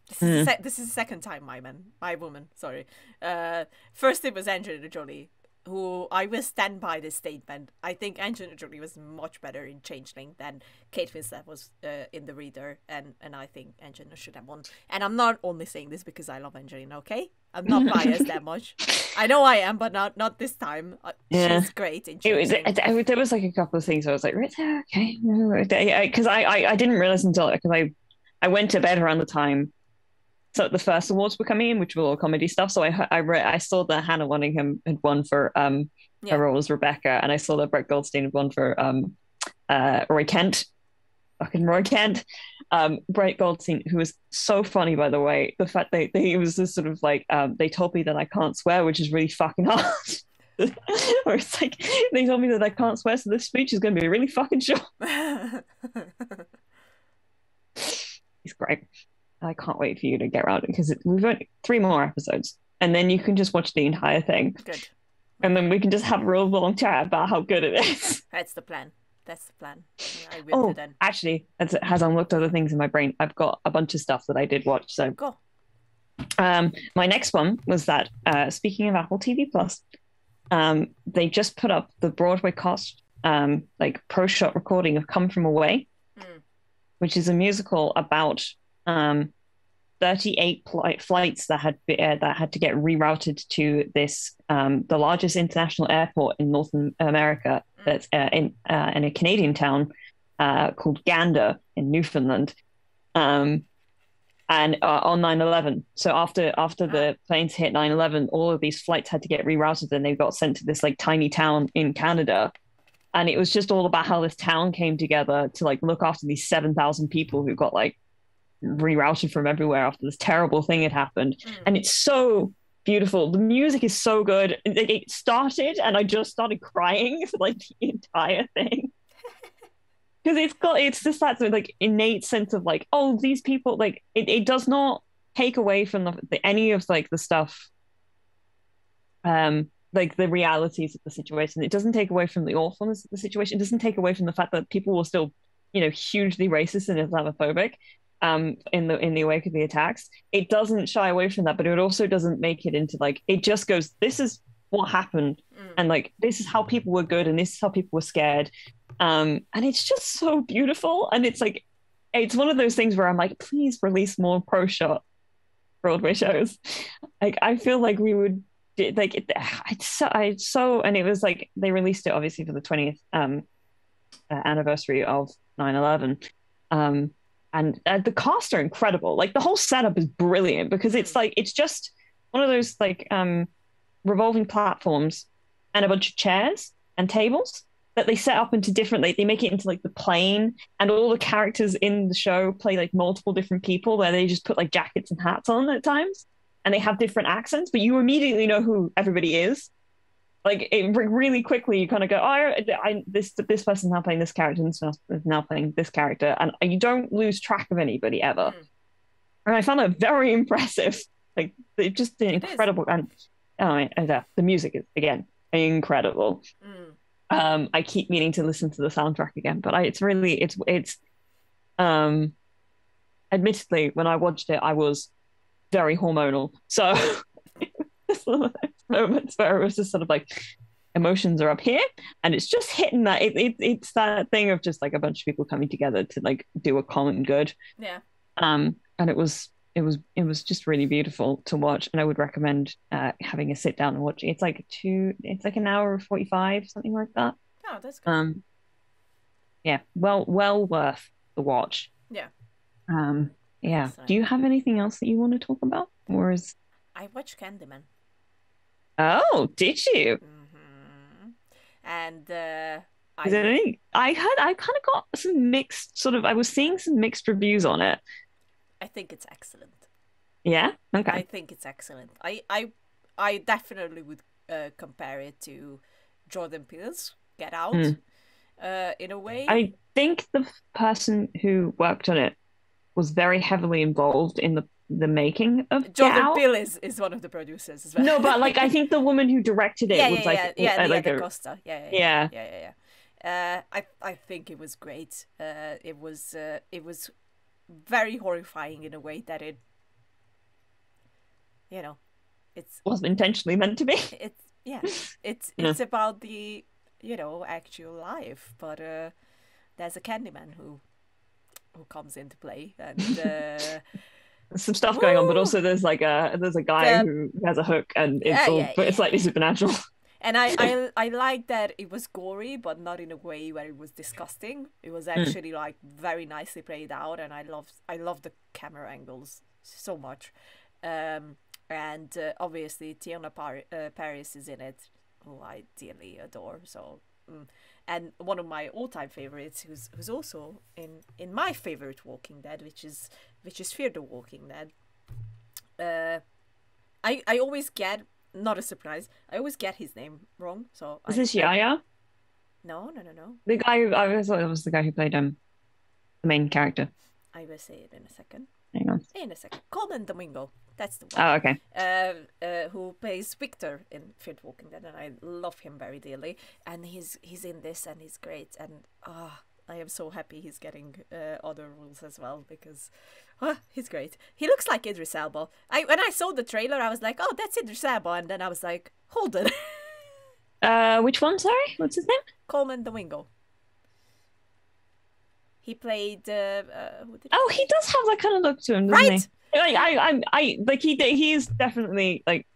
this is, the this is the second time my man, my woman, sorry. Uh, first it was Angelina Jolie, who I will stand by this statement. I think Angelina Jolie was much better in Changeling than Kate Winslet was uh, in The Reader, and and I think Angelina should have won. And I'm not only saying this because I love Angelina. Okay, I'm not biased that much. I know I am, but not not this time. Uh, Yeah. She's great It was, it, it- there was like a couple of things I was like, there, okay, because I, I I didn't realize until because I I went to bed around the time. So the first awards were coming in, which were all comedy stuff. So I I read I saw that Hannah Waddingham had won for um Yeah. her role as Rebecca, and I saw that Brett Goldstein had won for um uh Roy Kent, fucking Roy Kent, um Brett Goldstein, who was so funny by the way. The fact that he was just sort of like um they told me that I can't swear, which is really fucking hard. [laughs] or it's like they told me that I can't swear, so this speech is going to be really fucking short. [laughs] He's great. I can't wait for you to get around it because we've got three more episodes, and then you can just watch the entire thing, Good. and then we can just have a real long chat about how good it is. That's the plan. That's the plan. I Oh, actually, as it has unlocked other things in my brain, I've got a bunch of stuff that I did watch. So, Go. um, my next one was that uh, speaking of Apple TV Plus, um, they just put up the Broadway cast, um, like pro shot recording of "Come From Away." Mm. which is a musical about um, 38 pl- flights that had be, uh, that had to get rerouted to this um, the largest international airport in North America that's uh, in uh, in a Canadian town uh, called Gander in Newfoundland. Um, and uh, on 9-11 so after after the planes hit 9-11 all of these flights had to get rerouted and they got sent to this like tiny town in canada and it was just all about how this town came together to like look after these 7000 people who got like rerouted from everywhere after this terrible thing had happened Mm. and it's so beautiful. The music is so good. Like, it started and i just started crying [laughs] for like the entire thing. [laughs] Because it's got it's just that sort of, like innate sense of like oh these people like it, it does not take away from the, the any of like the stuff um like the realities of the situation. It doesn't take away from the awfulness of the situation. It doesn't take away from the fact that people were still you know hugely racist and islamophobic um in the in the wake of the attacks. It doesn't shy away from that but it also doesn't make it into like it just goes this is what happened. Mm. and like this is how people were good and this is how people were scared. Um and it's just so beautiful. And it's like it's one of those things where i'm like please release more pro shot broadway shows. [laughs] Like i feel like we would like it, [sighs] it's so i so and it was like they released it obviously for the 20th um uh, anniversary of 9-11 um and uh, the cast are incredible. Like the whole setup is brilliant because it's like it's just one of those like um revolving platforms and a bunch of chairs and tables that they set up into different like they make it into like the plane and all the characters in the show play like multiple different people where they just put like jackets and hats on at times and they have different accents but you immediately know who everybody is like it really quickly you kind of go oh I, I this this person's now playing this character and this now playing this character and you don't lose track of anybody ever Mm. and I found that very [laughs] impressive like they just did It is. incredible and oh and, uh, the music is again incredible Mm. um i keep meaning to listen to the soundtrack again but I, it's really it's it's um admittedly when i watched it i was very hormonal so [laughs] moments where it was just sort of like emotions are up here and it's just hitting that it, it, it's that thing of just like a bunch of people coming together to like do a common good Yeah. um and it was it was it was just really beautiful to watch and i would recommend uh having a sit down and watching it's like two it's like an hour 45 something like that Oh, that's good. um yeah, well, well worth the watch. Yeah. Um, yeah. Do you have anything else that you want to talk about, or is? I watched Candyman. Oh, did you? hmm And uh, I Is it any? I heard. I kind of got some mixed sort of. I was seeing some mixed reviews on it. I think it's excellent. Yeah. Okay. I think it's excellent. I I I definitely would uh, compare it to Jordan Peele's Get Out. Hmm. Uh, in a way, I think the person who worked on it was very heavily involved in the the making of Jordan Out. Peele is, is one of the producers as well. No, but like I [laughs] think the woman who directed it yeah, was yeah, like yeah, yeah, uh, like a. Yeah, yeah, Yeah. yeah, yeah, yeah. yeah. Uh, I I think it was great. Uh, it was uh, it was very horrifying in a way that it, you know, it's wasn't intentionally meant to be. [laughs] it's yeah, [laughs] it's it's about the you know actual life, but uh, there's a Candyman who who comes into play, and uh, some stuff going on, but also there's like a there's a guy who has a hook and it's Yeah, all yeah, but it's slightly supernatural. [laughs] and I I I like that it was gory, but not in a way where it was disgusting. It was actually like very nicely played out, and I love I love the camera angles so much. Um, and uh, obviously Teyonah Par- uh, Parris is in it, who I dearly adore. So, mm. And one of my all-time favorites, who's who's also in in my favorite Walking Dead, which is which is Fear the Walking Dead. Uh, I I always get not a surprise. I always get his name wrong. So Is I, this I- Yaya? no, no, no, no. The guy who I thought it was the guy who played um the main character. I will say it in a second. Hang on. In a second. Colman Domingo. That's the one. Oh, okay. uh, uh, who plays Victor in Fear the Walking Dead, and I love him very dearly. And he's he's in this, and he's great. And ah, I am so happy he's getting uh, other roles as well because ah, he's great. He looks like Idris Elba. I when I saw the trailer, I was like, oh, that's Idris Elba, and then I was like, hold it, [laughs] Uh, which one? Sorry, what's his name? Colman Domingo. He played. Uh, uh, Oh, he does have that kind of look to him, doesn't right. he? Like, I, I, I, like he, he is definitely like.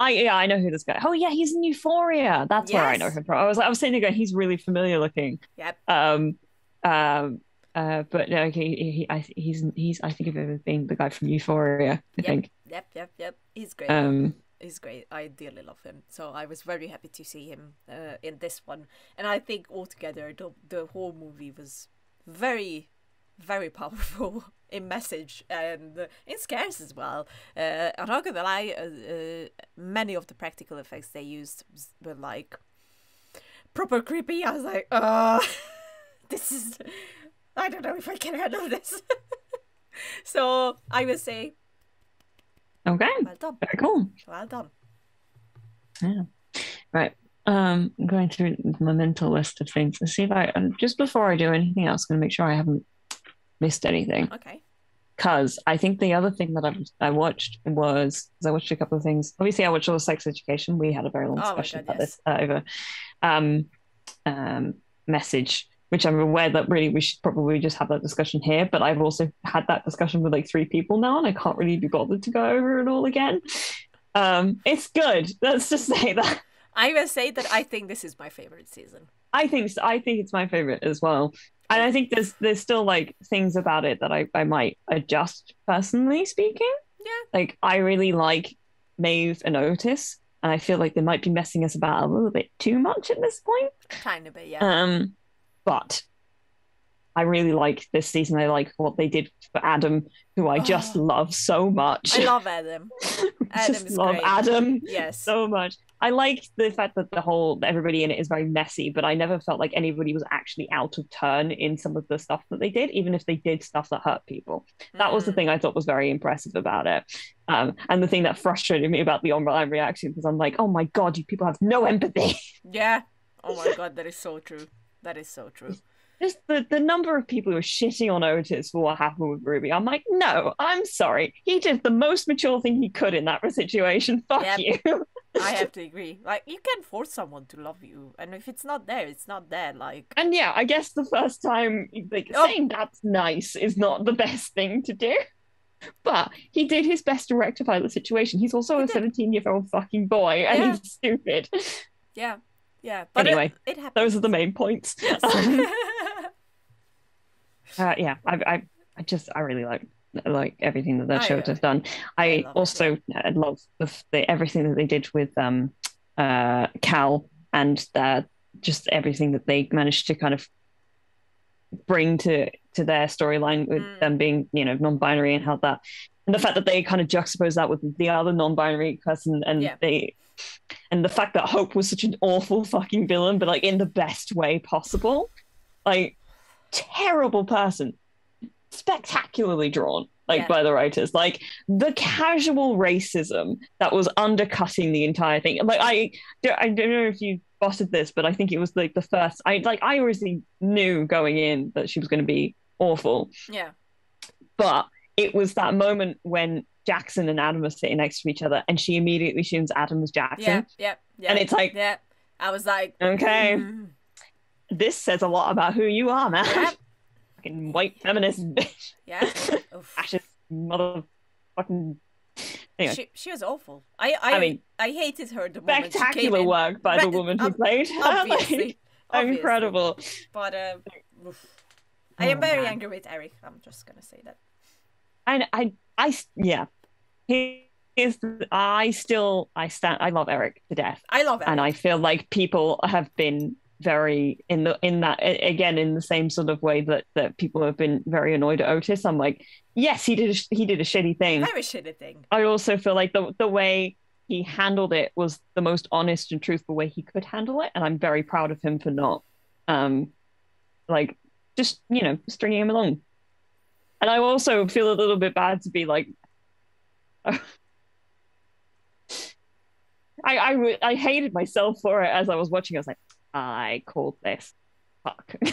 I yeah, I know who this guy. Oh yeah, he's in Euphoria. That's where I know him from. I was, like, I was saying go, he's really familiar looking. Yep. Um, um, uh, but no, he, he, he I, he's, he's. I think of him as being the guy from Euphoria. I Yep. think. Yep, yep, yep. He's great. Um, He's great. I dearly love him. So I was very happy to see him uh, in this one. And I think altogether the the whole movie was very, very powerful [laughs] in message and in scares as well. Uh, I'm not gonna lie. Uh, uh, many of the practical effects they used were like proper creepy. I was like, uh [laughs] this is. I don't know if I can handle this. [laughs] so I would say, okay, well done, very cool. well done. Yeah. Right. Um, I'm going through my mental list of things to see if I, and just before I do anything else, I'm going to make sure I haven't missed anything. Okay. Because I think the other thing that I, I watched was, I watched a couple of things. Obviously, I watched all of Sex Education. We had a very long Oh discussion God, about this uh, over um, um, message, which I'm aware that really we should probably just have that discussion here. But I've also had that discussion with like three people now, and I can't really be bothered to go over it all again. Um, it's good. Let's just [laughs] say that. I will say that I think this is my favorite season. I think so. I think it's my favorite as well. And I think there's there's still like things about it that I, I might adjust personally speaking. Yeah. Like I really like Maeve and Otis, and I feel like they might be messing us about a little bit too much at this point. Kind of, bit, yeah. Um, but I really like this season. I like what they did for Adam, who I just Oh. love so much. I love Adam. [laughs] Adam just is love great. Adam Yes. so much. I like the fact that the whole everybody in it is very messy, but I never felt like anybody was actually out of turn in some of the stuff that they did, even if they did stuff that hurt people. That was the Mm. thing I thought was very impressive about it. Um, and the thing that frustrated me about the online reaction because I'm like, oh my god, you people have no empathy. Yeah. [laughs] Oh my god, that is so true. That is so true. Just the, the number of people who are shitting on Otis for what happened with Ruby. I'm like, no, I'm sorry. He did the most mature thing he could in that [laughs] situation. Fuck Yep. you. I have [laughs] to agree. Like you can force someone to love you, and if it's not there, it's not there. Like And yeah, I guess the first time like Oh. saying that's nice is not the [laughs] best thing to do. But he did his best to rectify the situation. He's also He a did. 17 year old fucking boy and Yeah. he's stupid. yeah, Yeah, but Anyway, it, it. Those are the main points. Yes. [laughs] [laughs] uh, yeah, I, I, I just, I really like like everything that that I, show uh, has done. I, I love it, also love the, the everything that they did with um uh Cal and that just everything that they managed to kind of bring to to their storyline with Mm. them being you know non-binary and how that and the fact that they kind of juxtapose that with the other non-binary person and Yeah. they and the fact that Hope was such an awful fucking villain but like in the best way possible. Like terrible person. Spectacularly drawn like Yeah. by the writers. Like the casual racism that was undercutting the entire thing. Like i i don't know if you spotted this but i think it was like the first i like i already knew going in that she was going to be awful. Yeah. but it was that moment when jackson and adam are sitting next to each other and she immediately assumes adam is jackson Yeah. Yeah. Yeah. and it's like yeah. I was like, okay mm, this says a lot about who you are man Yeah. fucking white feminist bitch yeah. [laughs] Fascist motherfucking anyway She she was awful. I I I mean, I hated her the moment she came spectacular work by the woman who ob- played her. [laughs] Obviously, Like, obviously. incredible. But uh. I am Oh, very angry with Eric. I'm just gonna say that. And I, I, yeah, he is. I still, I stand. I love Eric to death, I love Eric. and I feel like people have been very in the in that again in the same sort of way that that people have been very annoyed at Otis. I'm like, yes, he did. A, he did a shitty thing. very shitty thing. I also feel like the the way he handled it was the most honest and truthful way he could handle it, and I'm very proud of him for not, um, like just you know stringing him along. And I also feel a little bit bad to be like, [laughs] I I hated myself for it as I was watching. I was like, I called this. Fuck. [laughs]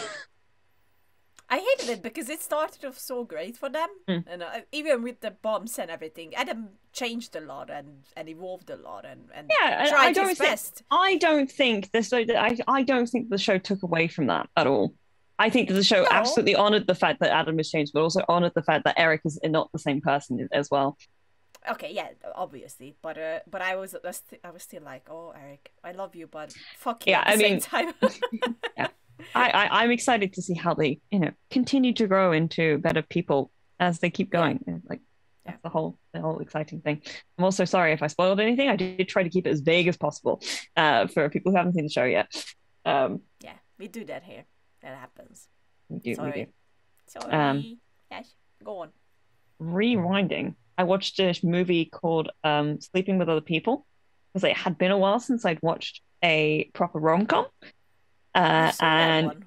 I hated it because it started off so great for them, Mm. and uh, even with the bombs and everything, Adam changed a lot and and evolved a lot and and yeah, tried I don't his think best. I don't think this. I I don't think the show took away from that at all. I think that the show No. absolutely honored the fact that Adam has changed, but also honored the fact that Eric is not the same person as well. Okay, yeah, obviously, but uh, but I was I was, st- I was still like, oh, Eric, I love you, but fuck you Yeah, at the I same mean- time. [laughs] [laughs] I, I I'm excited to see how they you know continue to grow into better people as they keep going. And, Like Yeah. that's the whole the whole exciting thing. I'm also sorry if I spoiled anything. I did try to keep it as vague as possible uh, for people who haven't seen the show yet. Um, yeah, we do that here. That happens. we do, we Sorry. do. Sorry. Um, yes, go on. rewinding, I watched a movie called um, Sleeping with Other People because it had been a while since I'd watched a proper rom com. Uh, and one.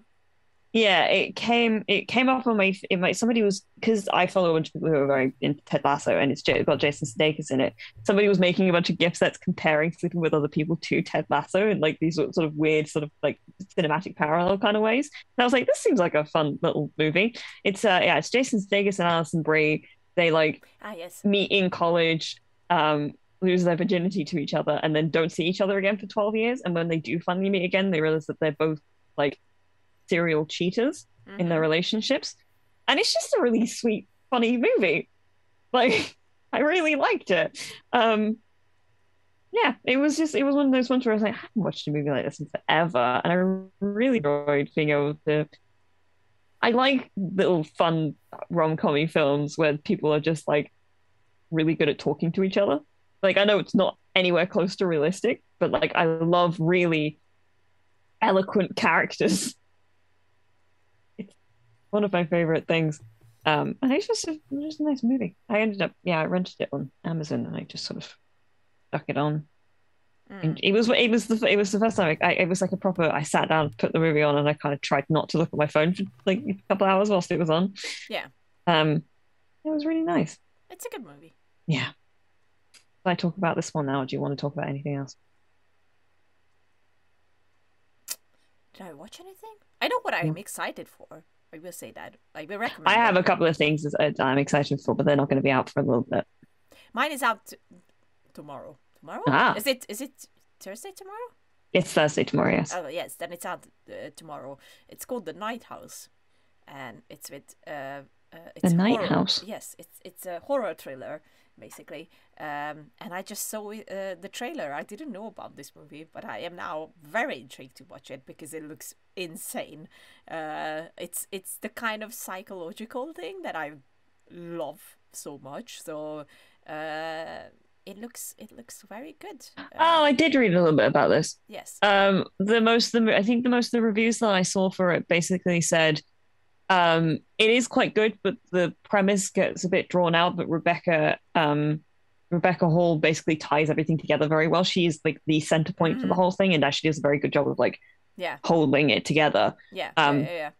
Yeah, it came it came up on my it might somebody was because I follow a bunch of people who are very into Ted Lasso and it's got Jason Sudeikis in it. Somebody was making a bunch of gift sets comparing Sleeping with Other People to Ted Lasso in like these sort of weird sort of like cinematic parallel kind of ways. And I was like, this seems like a fun little movie. It's uh yeah, it's Jason Sudeikis and Alison Brie. They like Ah, yes. meet in college, um, lose their virginity to each other, and then don't see each other again for 12 years. And when they do finally meet again, they realize that they're both like serial cheaters in their Mhm. relationships. And it's just a really sweet, funny movie. Like, [laughs] I really liked it. Um, yeah, it was just, it was one of those ones where I was like, I haven't watched a movie like this in forever. And I really enjoyed being able to. I like little fun rom com films where people are just like really good at talking to each other. Like, I know it's not anywhere close to realistic, but like, I love really eloquent characters. One of my favorite things. Um, and it's just a, just a nice movie. I ended up, yeah, I rented it on Amazon and I just sort of stuck it on. And Mm. it was, it was the, it was the first time I, it was like a proper. I sat down, put the movie on, and I kind of tried not to look at my phone for like a couple hours whilst it was on. Yeah. Um, it was really nice. It's a good movie. Yeah. Should I talk about this one now? Or do you want to talk about anything else? Did I watch anything? I know what I'm excited for. I will say that. I will recommend. I have it. a couple of things that I'm excited for, but they're not going to be out for a little bit. Mine is out t- tomorrow. Tomorrow? Ah. Is it? Is it Thursday tomorrow? It's Thursday tomorrow, yes. Oh yes, then it's out uh, tomorrow. It's called The Night House, and it's with uh, uh it's The Night horror- House? Yes, it's it's a horror thriller, basically. Um, and I just saw uh, the trailer. I didn't know about this movie, but I am now very intrigued to watch it because it looks insane. Uh, it's it's the kind of psychological thing that I love so much. So uh, it looks it looks very good. Oh, I did read a little bit about this. yes. Um, the most the I think the most of the reviews that I saw for it basically said, um, it is quite good, but the premise gets a bit drawn out. But Rebecca, um, Rebecca Hall basically ties everything together very well. She is like the center point for the Mhm. whole thing, and actually does a very good job of like Yeah. holding it together. Yeah, Um, yeah, yeah.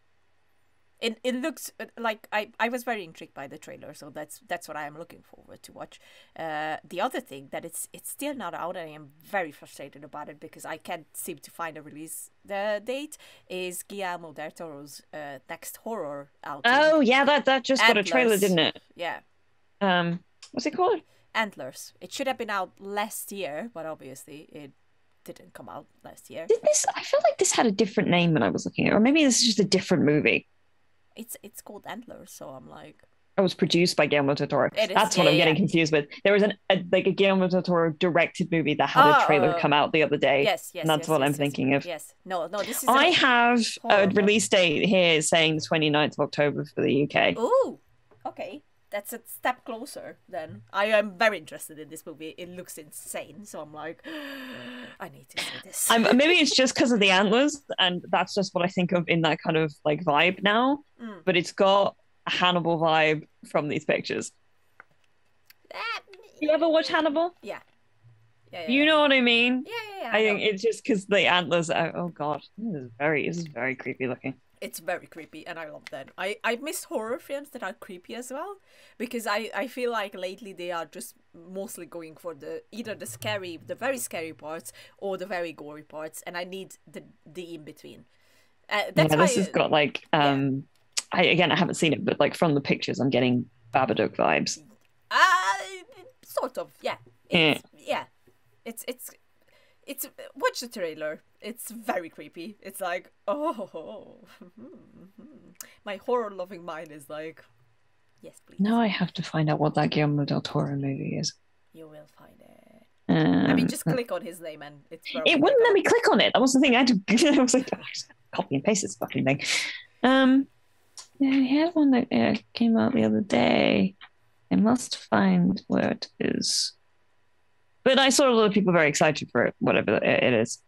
It it looks uh, like I, I was very intrigued by the trailer, so that's that's what I am looking forward to watch. Uh, the other thing that it's it's still not out, and I am very frustrated about it because I can't seem to find a release the date. Is Guillermo del Toro's uh, next horror out? Oh yeah, that that just got a trailer, didn't it? yeah, Um, what's it called? Antlers. It should have been out last year, but obviously it didn't come out last year. Did this? I feel like this had a different name when I was looking at, it, or maybe this is just a different movie. It's it's called Antlers, so I'm like, It was produced by Guillermo del Toro. Is, That's what I'm getting yeah. confused with. There was an a, like a Guillermo del Toro directed movie that had a ah, trailer Oh. come out the other day. yes, yes, and that's yes, what yes, I'm yes, thinking of. Yes, no, no, this is. I have a horror release date here saying the 29th of October for the UK. Ooh, okay. That's a step closer then. I am very interested in this movie. It looks insane, so I'm like, [gasps] I need to see this. I'm, [laughs] maybe it's just because of the antlers, and that's just what I think of in that kind of like vibe now. Mm. But it's got a Hannibal vibe from these pictures. Ah, You ever watch Hannibal? Yeah. Yeah, yeah, You know what I mean? Yeah, yeah, yeah. I think know. it's just because the antlers. Are, oh god, this is very, this is very creepy looking. It's very creepy, and I love that. I I miss horror films that are creepy as well, because I I feel like lately they are just mostly going for the either the scary, the very scary parts, or the very gory parts, and I need the the in between. Uh, that's yeah, why this has got like um, I again I haven't seen it, but like from the pictures, I'm getting Babadook vibes. Uh, sort of, yeah. Yeah. Yeah. It's it's it's watch the trailer. It's very creepy. It's like oh, [laughs] my horror loving mind is like, yes, please. Now I have to find out what that Guillermo del Toro movie is. You will find it. Um, I mean, just click on his name and it's. it wouldn't let me click on it. That was the thing. I had to. [laughs] I was like, oh, copy and paste this fucking thing. Um, yeah, he had one that uh, came out the other day. I must find where it is. But I saw a lot of people very excited for it, whatever it is.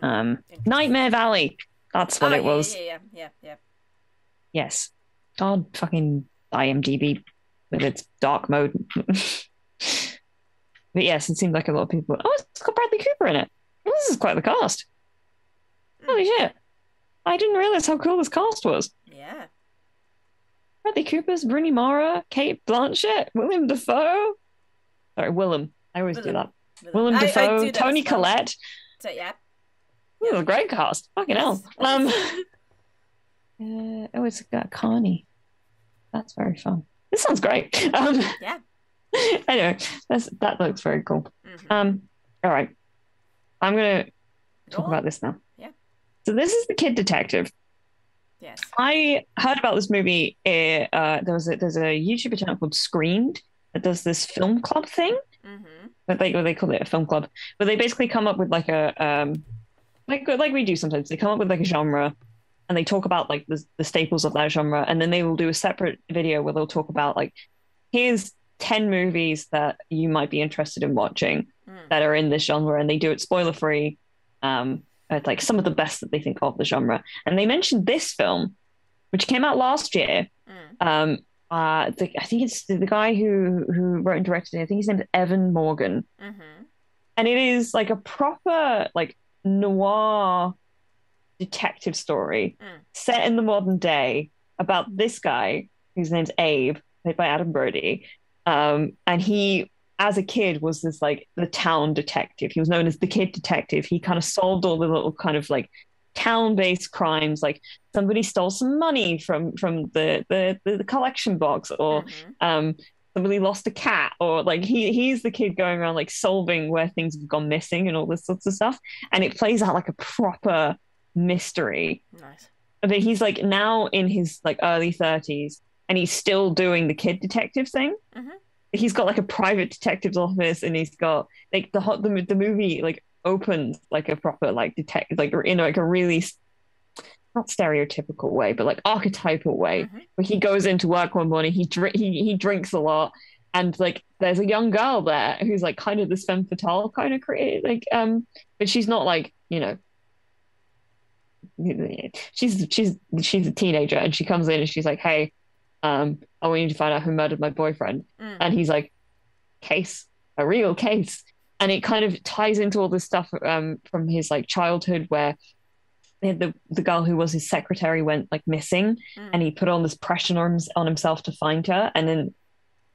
Hmm. Um, Nightmare Alley. That's what Ah, it yeah, was. Yeah, yeah, yeah, yeah. Yes. God fucking IMDb with its dark mode. [laughs] but yes, it seemed like a lot of people. Oh, it's got Bradley Cooper in it. This is quite the cast. Holy shit. I didn't realize how cool this cast was. Yeah. Bradley Cooper's Rooney Mara, Cate Blanchett, William Defoe. Sorry, Willem. I always do Willem. that. Willem I- I Defoe, do that Toni. Collette. So yeah. This is a great cast. Fucking hell. Um, [laughs] uh, oh, it's got Carney. That's very fun. This sounds great. [laughs] Um, Yeah. [laughs] anyway, that's, that looks very cool. Mhm. Um, all right. I'm going to talk about this now. Yeah. So this is the Kid Detective. Yes. I heard about this movie. Uh, uh, there was a, there's a YouTuber channel called Screened that does this film club thing. Mm-hmm. But they they call it a film club. But they basically come up with like a um, like like we do sometimes. They come up with like a genre, and they talk about like the the staples of that genre, and then they will do a separate video where they'll talk about like here's ten movies that you might be interested in watching Mm. that are in this genre, and they do it spoiler free. Um, it's like some of the best that they think of the genre, and they mentioned this film, which came out last year. Mm. Um, uh, the, I think it's the, the guy who who wrote and directed it. I think his name is Evan Morgan, Mm-hmm. and it is like a proper like noir detective story Mm. set in the modern day about this guy whose name's Abe, played by Adam Brody. Um, and he, as a kid, was this like the town detective. He was known as the kid detective. He kind of solved all the little kind of like town-based crimes, like somebody stole some money from from the the, the collection box, or Mhm. um somebody lost a cat or like he he's the kid going around like solving where things have gone missing and all this sorts of stuff and it plays out like a proper mystery Nice. but he's like now in his like early 30s and he's still doing the kid detective thing Mhm. he's got like a private detective's office, and he's got like the hot the the movie like opens like a proper like detective like in like a really not stereotypical way, but like archetypal way, mm-hmm. where he goes into work one morning, he dr- he he drinks a lot, and like there's a young girl there who's like kind of this femme fatale kind of create like um, but she's not like you know. She's she's she's a teenager and she comes in and she's like, "Hey, um, I want you to find out who murdered my boyfriend," mm. and he's like, "Case, a real case," and it kind of ties into all this stuff um, from his like childhood where the the girl who was his secretary went like missing, mm. and he put all this pressure on, on himself to find her, and then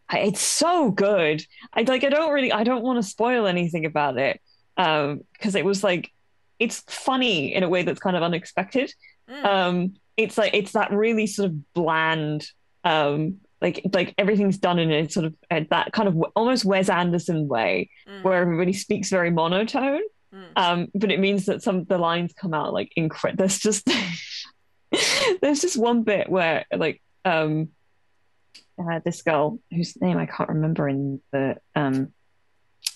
I, it's so good. I like I don't really I don't want to spoil anything about it um because it was like it's funny in a way that's kind of unexpected. Mm. Um it's like it's that really sort of bland um like like everything's done in a sort of uh, that kind of almost Wes Anderson way mm. where everybody speaks very monotone. Mm. Um, but it means that some of the lines come out like incredible. There's just [laughs] there's just one bit where like um uh, this girl whose name I can't remember in the um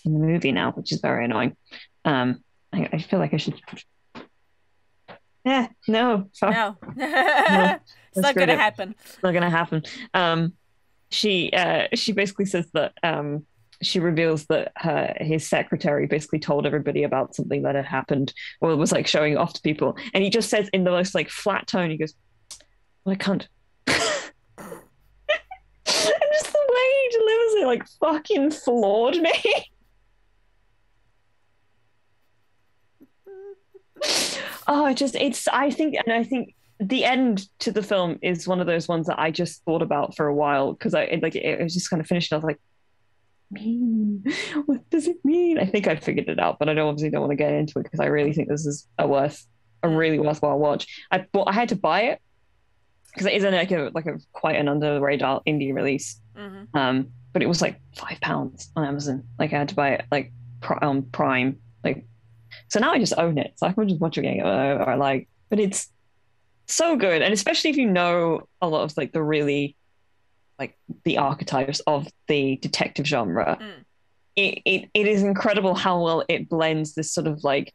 in the movie now, which is very annoying. Um, I, I feel like I should. Yeah, no, sorry. no, [laughs] no [laughs] it's not gonna it. happen. It's not gonna happen. Um, she uh, she basically says that um, she reveals that her his secretary basically told everybody about something that had happened or was like showing off to people, and he just says in the most like flat tone, he goes, well, "I can't." And just the way he delivers it, like fucking floored me. [laughs] oh, it just it's I think and I think the end to the film is one of those ones that I just thought about for a while because I like it, it was just kind of finished. I was like, mean? What does it mean? I think I figured it out, but I don't obviously don't want to get into it because I really think this is a worth a really worthwhile watch. I bought I had to buy it because it isn't like a like a quite an under the radar indie release. Mm-hmm. Um, but it was like five pounds on Amazon. Like I had to buy it like on um, Prime. Like so now I just own it. So I can just watch it again or like. But it's so good, and especially if you know a lot of like the really like the archetypes of the detective genre. Mm. It, it it is incredible how well it blends this sort of like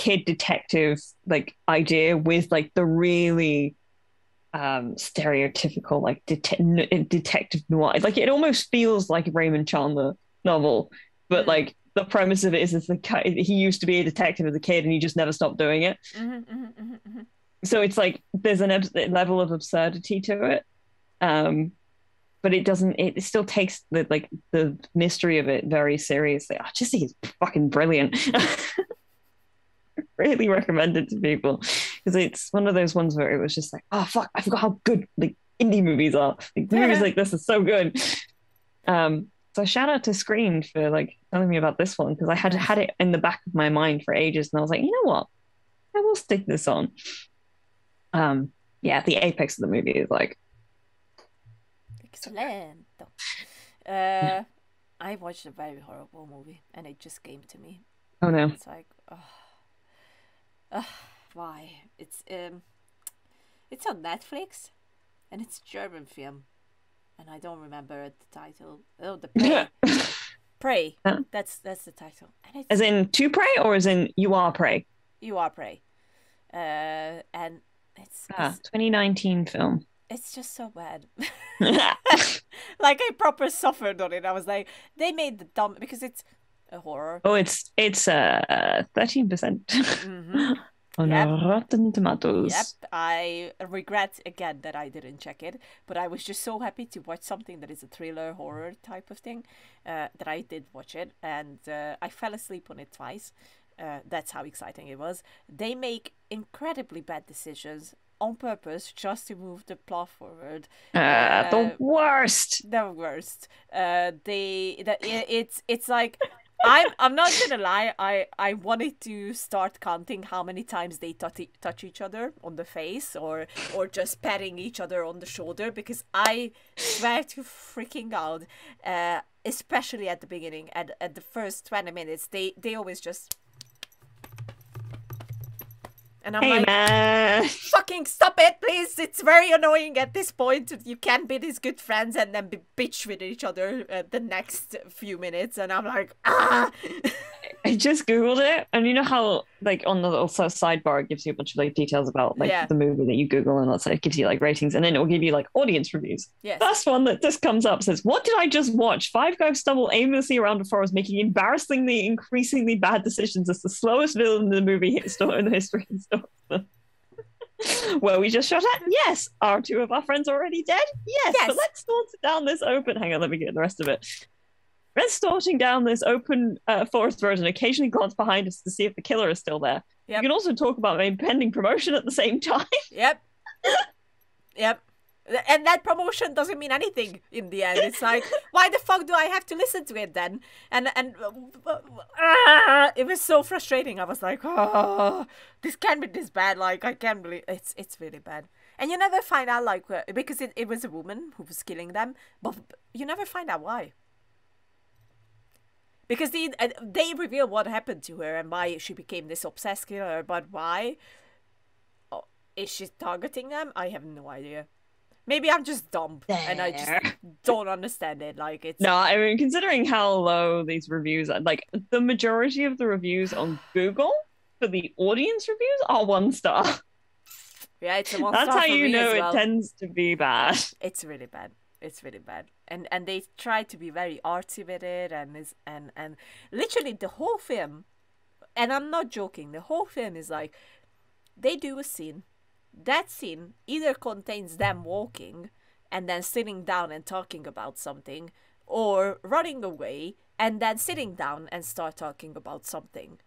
kid detective like idea with like the really um stereotypical like det- detective noir like it almost feels like a raymond chandler novel but mm like the premise of it is, is the he used to be a detective as a kid and he just never stopped doing it mm-hmm, mm-hmm, mm-hmm. mm-hmm. so it's like there's an ab- level of absurdity to it um but it doesn't it still takes the like the mystery of it very seriously i just think it's fucking brilliant [laughs] really recommend it to people because it's one of those ones where it was just like, oh fuck, I forgot how good like indie movies are. Like, movies like this are so good. Um, so shout out to Screen for like telling me about this one because I had had it in the back of my mind for ages, and I was like, you know what, I will stick this on. Um, yeah, the apex of the movie is like excellent. [laughs] Uh, I watched a very horrible movie, and it just came to me. Oh no! It's like, oh uh, why? It's um, it's on Netflix, and it's German film, and I don't remember the title. Oh, the prey. [laughs] prey. Huh? That's that's the title. And it's, as in to pray, or as in you are prey. You are prey. Uh, and it's, ah, it's 2019 film. It's just so bad. [laughs] [laughs] like I proper suffered on it. I was like, they made the dumb because it's a horror. Oh, it's it's uh thirteen percent mm-hmm. On yep. Rotten Tomatoes. Yep, I regret again that I didn't check it, but I was just so happy to watch something that is a thriller horror type of thing uh, that I did watch it, and uh, I fell asleep on it twice. Uh, that's how exciting it was. They make incredibly bad decisions on purpose just to move the plot forward. Uh, the worst. The worst. Uh, they that it, it's it's like I'm I'm not gonna lie. I I wanted to start counting how many times they touch touch each other on the face or or just patting each other on the shoulder because I swear to freaking out. Uh, especially at the beginning, at at the first twenty minutes, they they always just And I'm Hey like, man. [laughs] fucking stop it, please. It's very annoying at this point. You can't be these good friends and then be bitch with each other uh, the next few minutes. And I'm like, ah. [laughs] I just googled it, and you know how like on the little sidebar it gives you a bunch of like details about like Yeah. the movie that you Google, and let's say it gives you like ratings, and then it will give you like audience reviews. yes. First one that just comes up says, "What did I just watch? Five guys stumble aimlessly around a forest, making embarrassingly, increasingly bad decisions as the slowest villain in the movie store in the history of Star [laughs] Were we just shot at? Yes. Are two of our friends already dead? Yes. Yes. But let's sort down this open. Hang on, let me get the rest of it. Let's sorting down this open uh, forest road and occasionally glance behind us to see if the killer is still there. Yep. You can also talk about an impending promotion at the same time. [laughs] Yep. yep. And that promotion doesn't mean anything in the end. It's like, [laughs] why the fuck do I have to listen to it then? And and ah, it was so frustrating. I was like, oh, this can't be this bad. Like I can't believe it's it's really bad. And you never find out like uh, because it, it was a woman who was killing them, but you never find out why. Because they uh, they reveal what happened to her and why she became this obsessed killer, but why? Oh, is she targeting them? I have no idea. Maybe I'm just dumb and I just [laughs] don't understand it. Like it's No, I mean, considering how low these reviews are, like the majority of the reviews on Google for the audience reviews are one star. yeah, it's a one That's how you know as it tends to be bad. It's really bad. It's really bad. And and they try to be very artsy with it and is and and literally the whole film and I'm not joking, the whole film is like they do a scene. That scene either contains them walking and then sitting down and talking about something or running away and then sitting down and start talking about something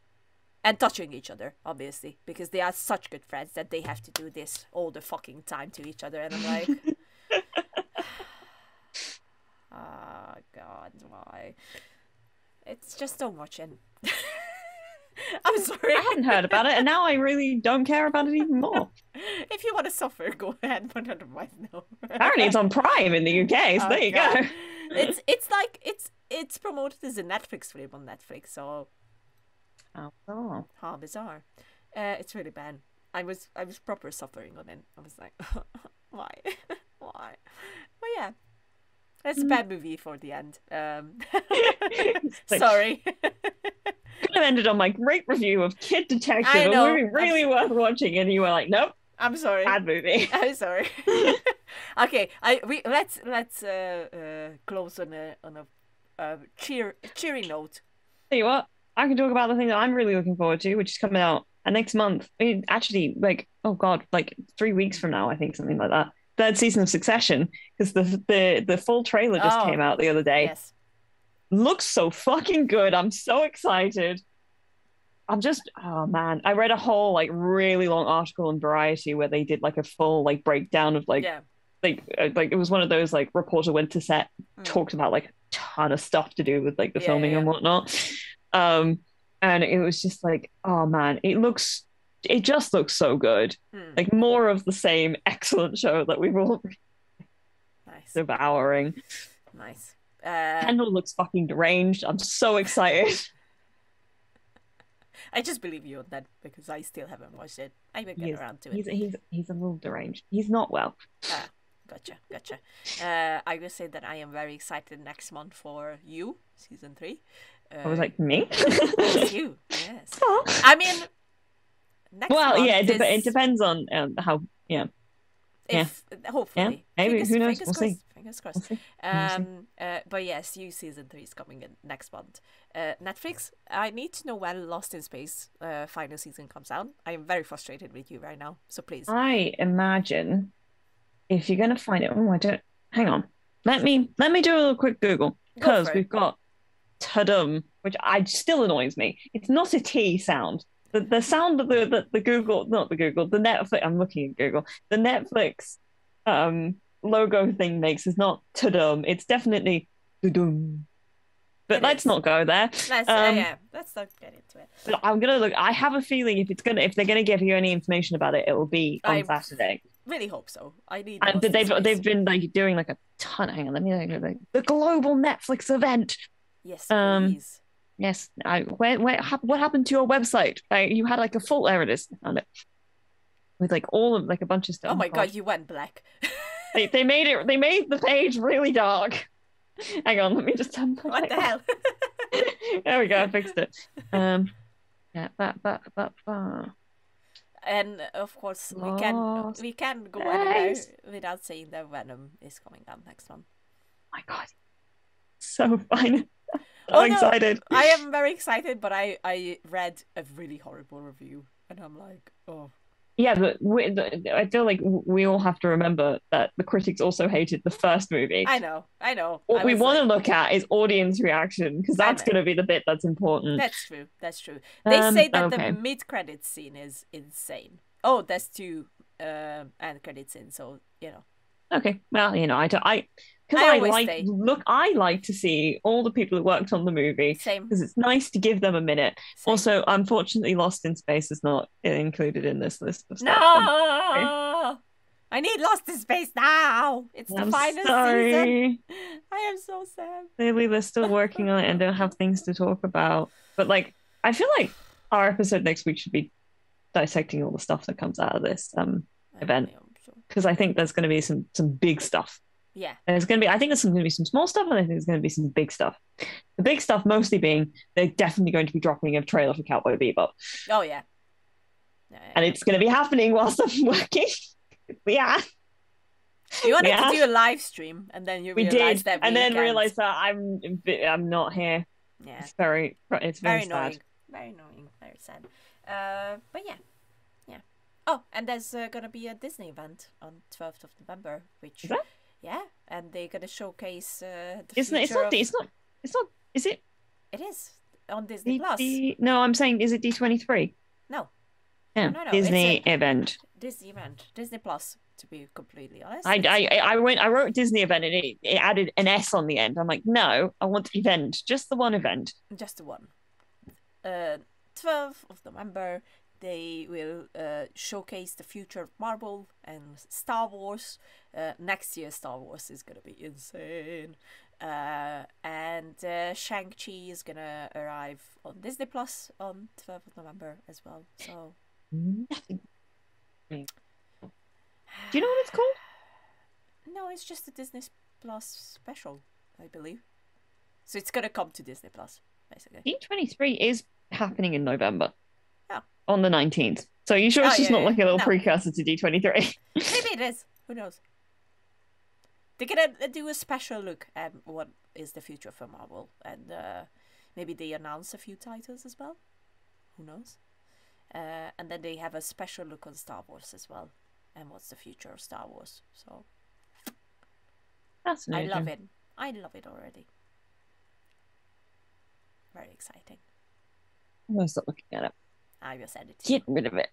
and touching each other obviously because they are such good friends that they have to do this all the fucking time to each other and i'm like [laughs] oh god why? It's just much and [laughs] i'm sorry. I hadn't heard about it, and now I really don't care about it even more. [laughs] if you want to suffer go ahead but otherwise no Apparently, it's on Prime in the UK, so Oh, there you God. go. it's it's like it's it's promoted as a netflix film on netflix so Oh, oh. how bizarre. Uh, it's really bad. I was i was proper suffering on it. I was like [laughs] why? Why? But yeah it's a bad movie for the end um like- [laughs] [laughs] sorry Could have ended on my great review of Kid Detective, I a know. movie really worth watching, and you were like, "Nope, i'm sorry bad movie." [laughs] i'm sorry okay i we let's let's uh, uh close on a on a uh, cheer cheery note Tell you what, I can talk about the thing that I'm really looking forward to, which is coming out next month. I mean, actually, like, oh god, like three weeks from now, I think something like that. Third season of Succession, because the the the full trailer just Oh, came out the other day. yes Looks so fucking good. I'm so excited. I'm just, oh man, I read a whole like really long article in Variety where they did like a full like breakdown of like yeah like uh, like it was one of those like reporter went to set Mm. talked about like a ton of stuff to do with like the Yeah, filming yeah, and whatnot um and it was just like oh man it looks it just looks so good Hmm, like more of the same excellent show that we've all been nice devouring nice uh Kendall looks fucking deranged i'm so excited [laughs] I just believe you on that because I still haven't watched it. I will get is- around to he's it. he's he's a little deranged he's not well Ah, gotcha, gotcha. Uh, I will say that I am very excited next month for you, season three. Uh, i was like me you, [laughs] yes. Oh. I mean, next well yeah it, is- it depends on um, how yeah If, Hopefully, maybe, Fingers, who knows? Fingers We'll see. crossed. Fingers crossed. We'll see. Um, uh, but yes, you season three is coming in next month. Uh, Netflix. I need to know when Lost in Space uh, final season comes out. I am very frustrated with you right now, so please. I imagine if you're gonna find it, oh, I don't. Hang on. Let me let me do a little quick Google because it. we've got tadum, which I still annoys me. It's not a T sound. The the sound of the, the the Google, not the Google, the Netflix. I'm looking at Google. The Netflix um logo thing makes is not tadum. It's definitely tadum. But It let's is. not go there. Let's, uh, Um, yeah, let's not get into it. But I'm gonna look. I have a feeling if it's gonna if they're gonna give you any information about it, it will be on I- Saturday. Really hope so. I need. And they've Space. they've been like doing like a ton. Hang on, let me like the global Netflix event. Yes, um, please. Yes, I, where where what happened to your website? Like, you had like a fault. error list Found it. with like all of like a bunch of stuff. Oh my god, you went black. [laughs] They they made it. They made the page really dark. Hang on, let me just turn What the hell? [laughs] there we go. I fixed it. Um, yeah, but but but but. And of course, we can Lost we can go anywhere without saying that Venom is coming out next one. my god, so fun. So Oh, no. excited. I am very excited, but I I read a really horrible review, and I'm like, oh, Yeah, but we, the, I feel like we all have to remember that the critics also hated the first movie. I know, I know. what I we was want to like, look at is audience reaction because that's going to be the bit that's important. That's true. That's true. They Um, say that okay. the mid credit scene is insane. Oh, there's two um end credits in, so you know. Okay, well, you know, I don't, I because I I, like look, I like to see all the people who worked on the movie Same. because it's nice to give them a minute. same. Also, unfortunately, Lost in Space is not included in this list of no. I need Lost in Space now. It's the I'm final season. sorry. I am so sad. Clearly, we're still working on it and don't have things to talk about. But like, I feel like our episode next week should be dissecting all the stuff that comes out of this. Um, Event. really hope so. because I think there's going to be some some big stuff. Yeah. There's going to be, I think there's going to be some small stuff, and I think there's going to be some big stuff. The big stuff mostly being they're definitely going to be dropping a trailer for Cowboy Bebop, Oh yeah. And it's going to be happening whilst I'm [laughs] working. yeah, You wanted Yeah. to do a live stream, and then you we did, that and then realized that I'm I'm not here. Yeah. It's very it's very, very annoying. Very annoying. Very sad. Uh, but yeah, yeah. Oh, and there's uh, gonna be a Disney event on 12th of November, which Is? Yeah, and they're gonna showcase uh, the Isn't it? It's not. of- It's not. It's not. Is it? It is on Disney D- Plus. D- no, I'm saying is it D23? No, Yeah, no, no, Disney event. Disney event, Disney Plus. To be completely honest, I, I I went I wrote Disney event and it, it added an S on the end. I'm like, no, I want event, just the one event. just the one. Uh, 12th of November, they will uh, showcase the future of Marvel and Star Wars. Uh, next year, Star Wars is gonna be insane. Uh, and uh, Shang Chi is gonna arrive on Disney Plus on 12th of November as well. So, Nothing. Do you know what it's called? [sighs] no, it's just a Disney Plus special, I believe. So it's gonna come to Disney Plus, basically. D23 is happening in November. Oh. On the 19th. So are you sure it's Oh, just yeah, not yeah. like a little No. precursor to D23? Maybe it is. Who knows? They're gonna uh, do a special look at what is the future for Marvel, and uh, maybe they announce a few titles as well. Who knows? Uh, and then they have a special look on Star Wars as well, and what's the future of Star Wars. So I love it. I love it already. Very exciting. I'm gonna stop looking at it. I will send it to you. Get rid of it.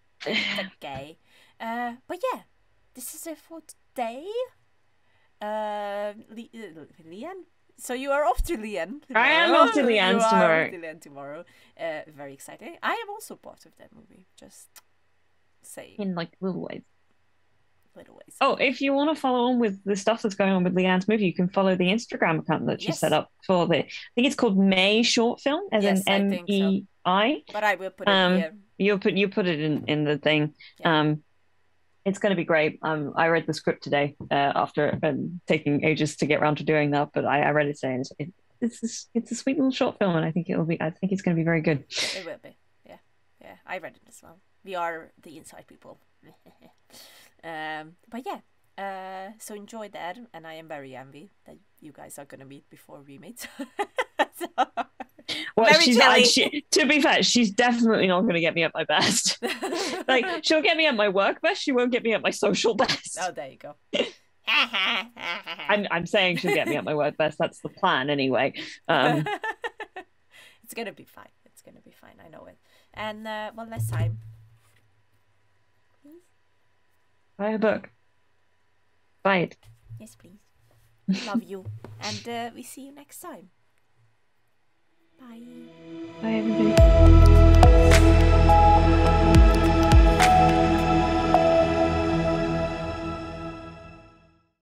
okay. [laughs] Uh, but yeah, this is it for today. Uh, Le- uh, Leanne. So you are off to Leanne. I am off to Leanne's You are tomorrow. off to Leanne tomorrow. Uh, very exciting. I am also part of that movie. Just saying In like little ways. little ways. Oh, if you want to follow on with the stuff that's going on with Leanne's movie, you can follow the Instagram account that she Yes. set up for the. I think it's called May Short Film, as Yes, I in M so. E I. But I will put it Um, here. You put you put it in in the thing. Yeah. Um, it's going to be great. Um, I read the script today uh, after um, taking ages to get around to doing that, but I, I read it today. And it's, it, it's a, it's a sweet little short film, and I think it'll be. I think it's going to be very good. It will be. Yeah. Yeah. I read it as well. We are the inside people. [laughs] um, but yeah. Uh, so enjoy that, and I am very envy that you guys are gonna meet before we meet. [laughs] so, Well, she's chilly. she, to be fair, she's definitely not going to get me at my best. [laughs] like she'll get me at my work best, she won't get me at my social best. oh, there you go. I'm I'm saying she'll get me at my work best. That's the plan anyway. Um, [laughs] it's gonna be fine. It's gonna be fine. I know it. And uh, one last time. Please? buy a book. It. Yes, please. Love you. [laughs] And uh, we see you next time. Bye. Bye everybody.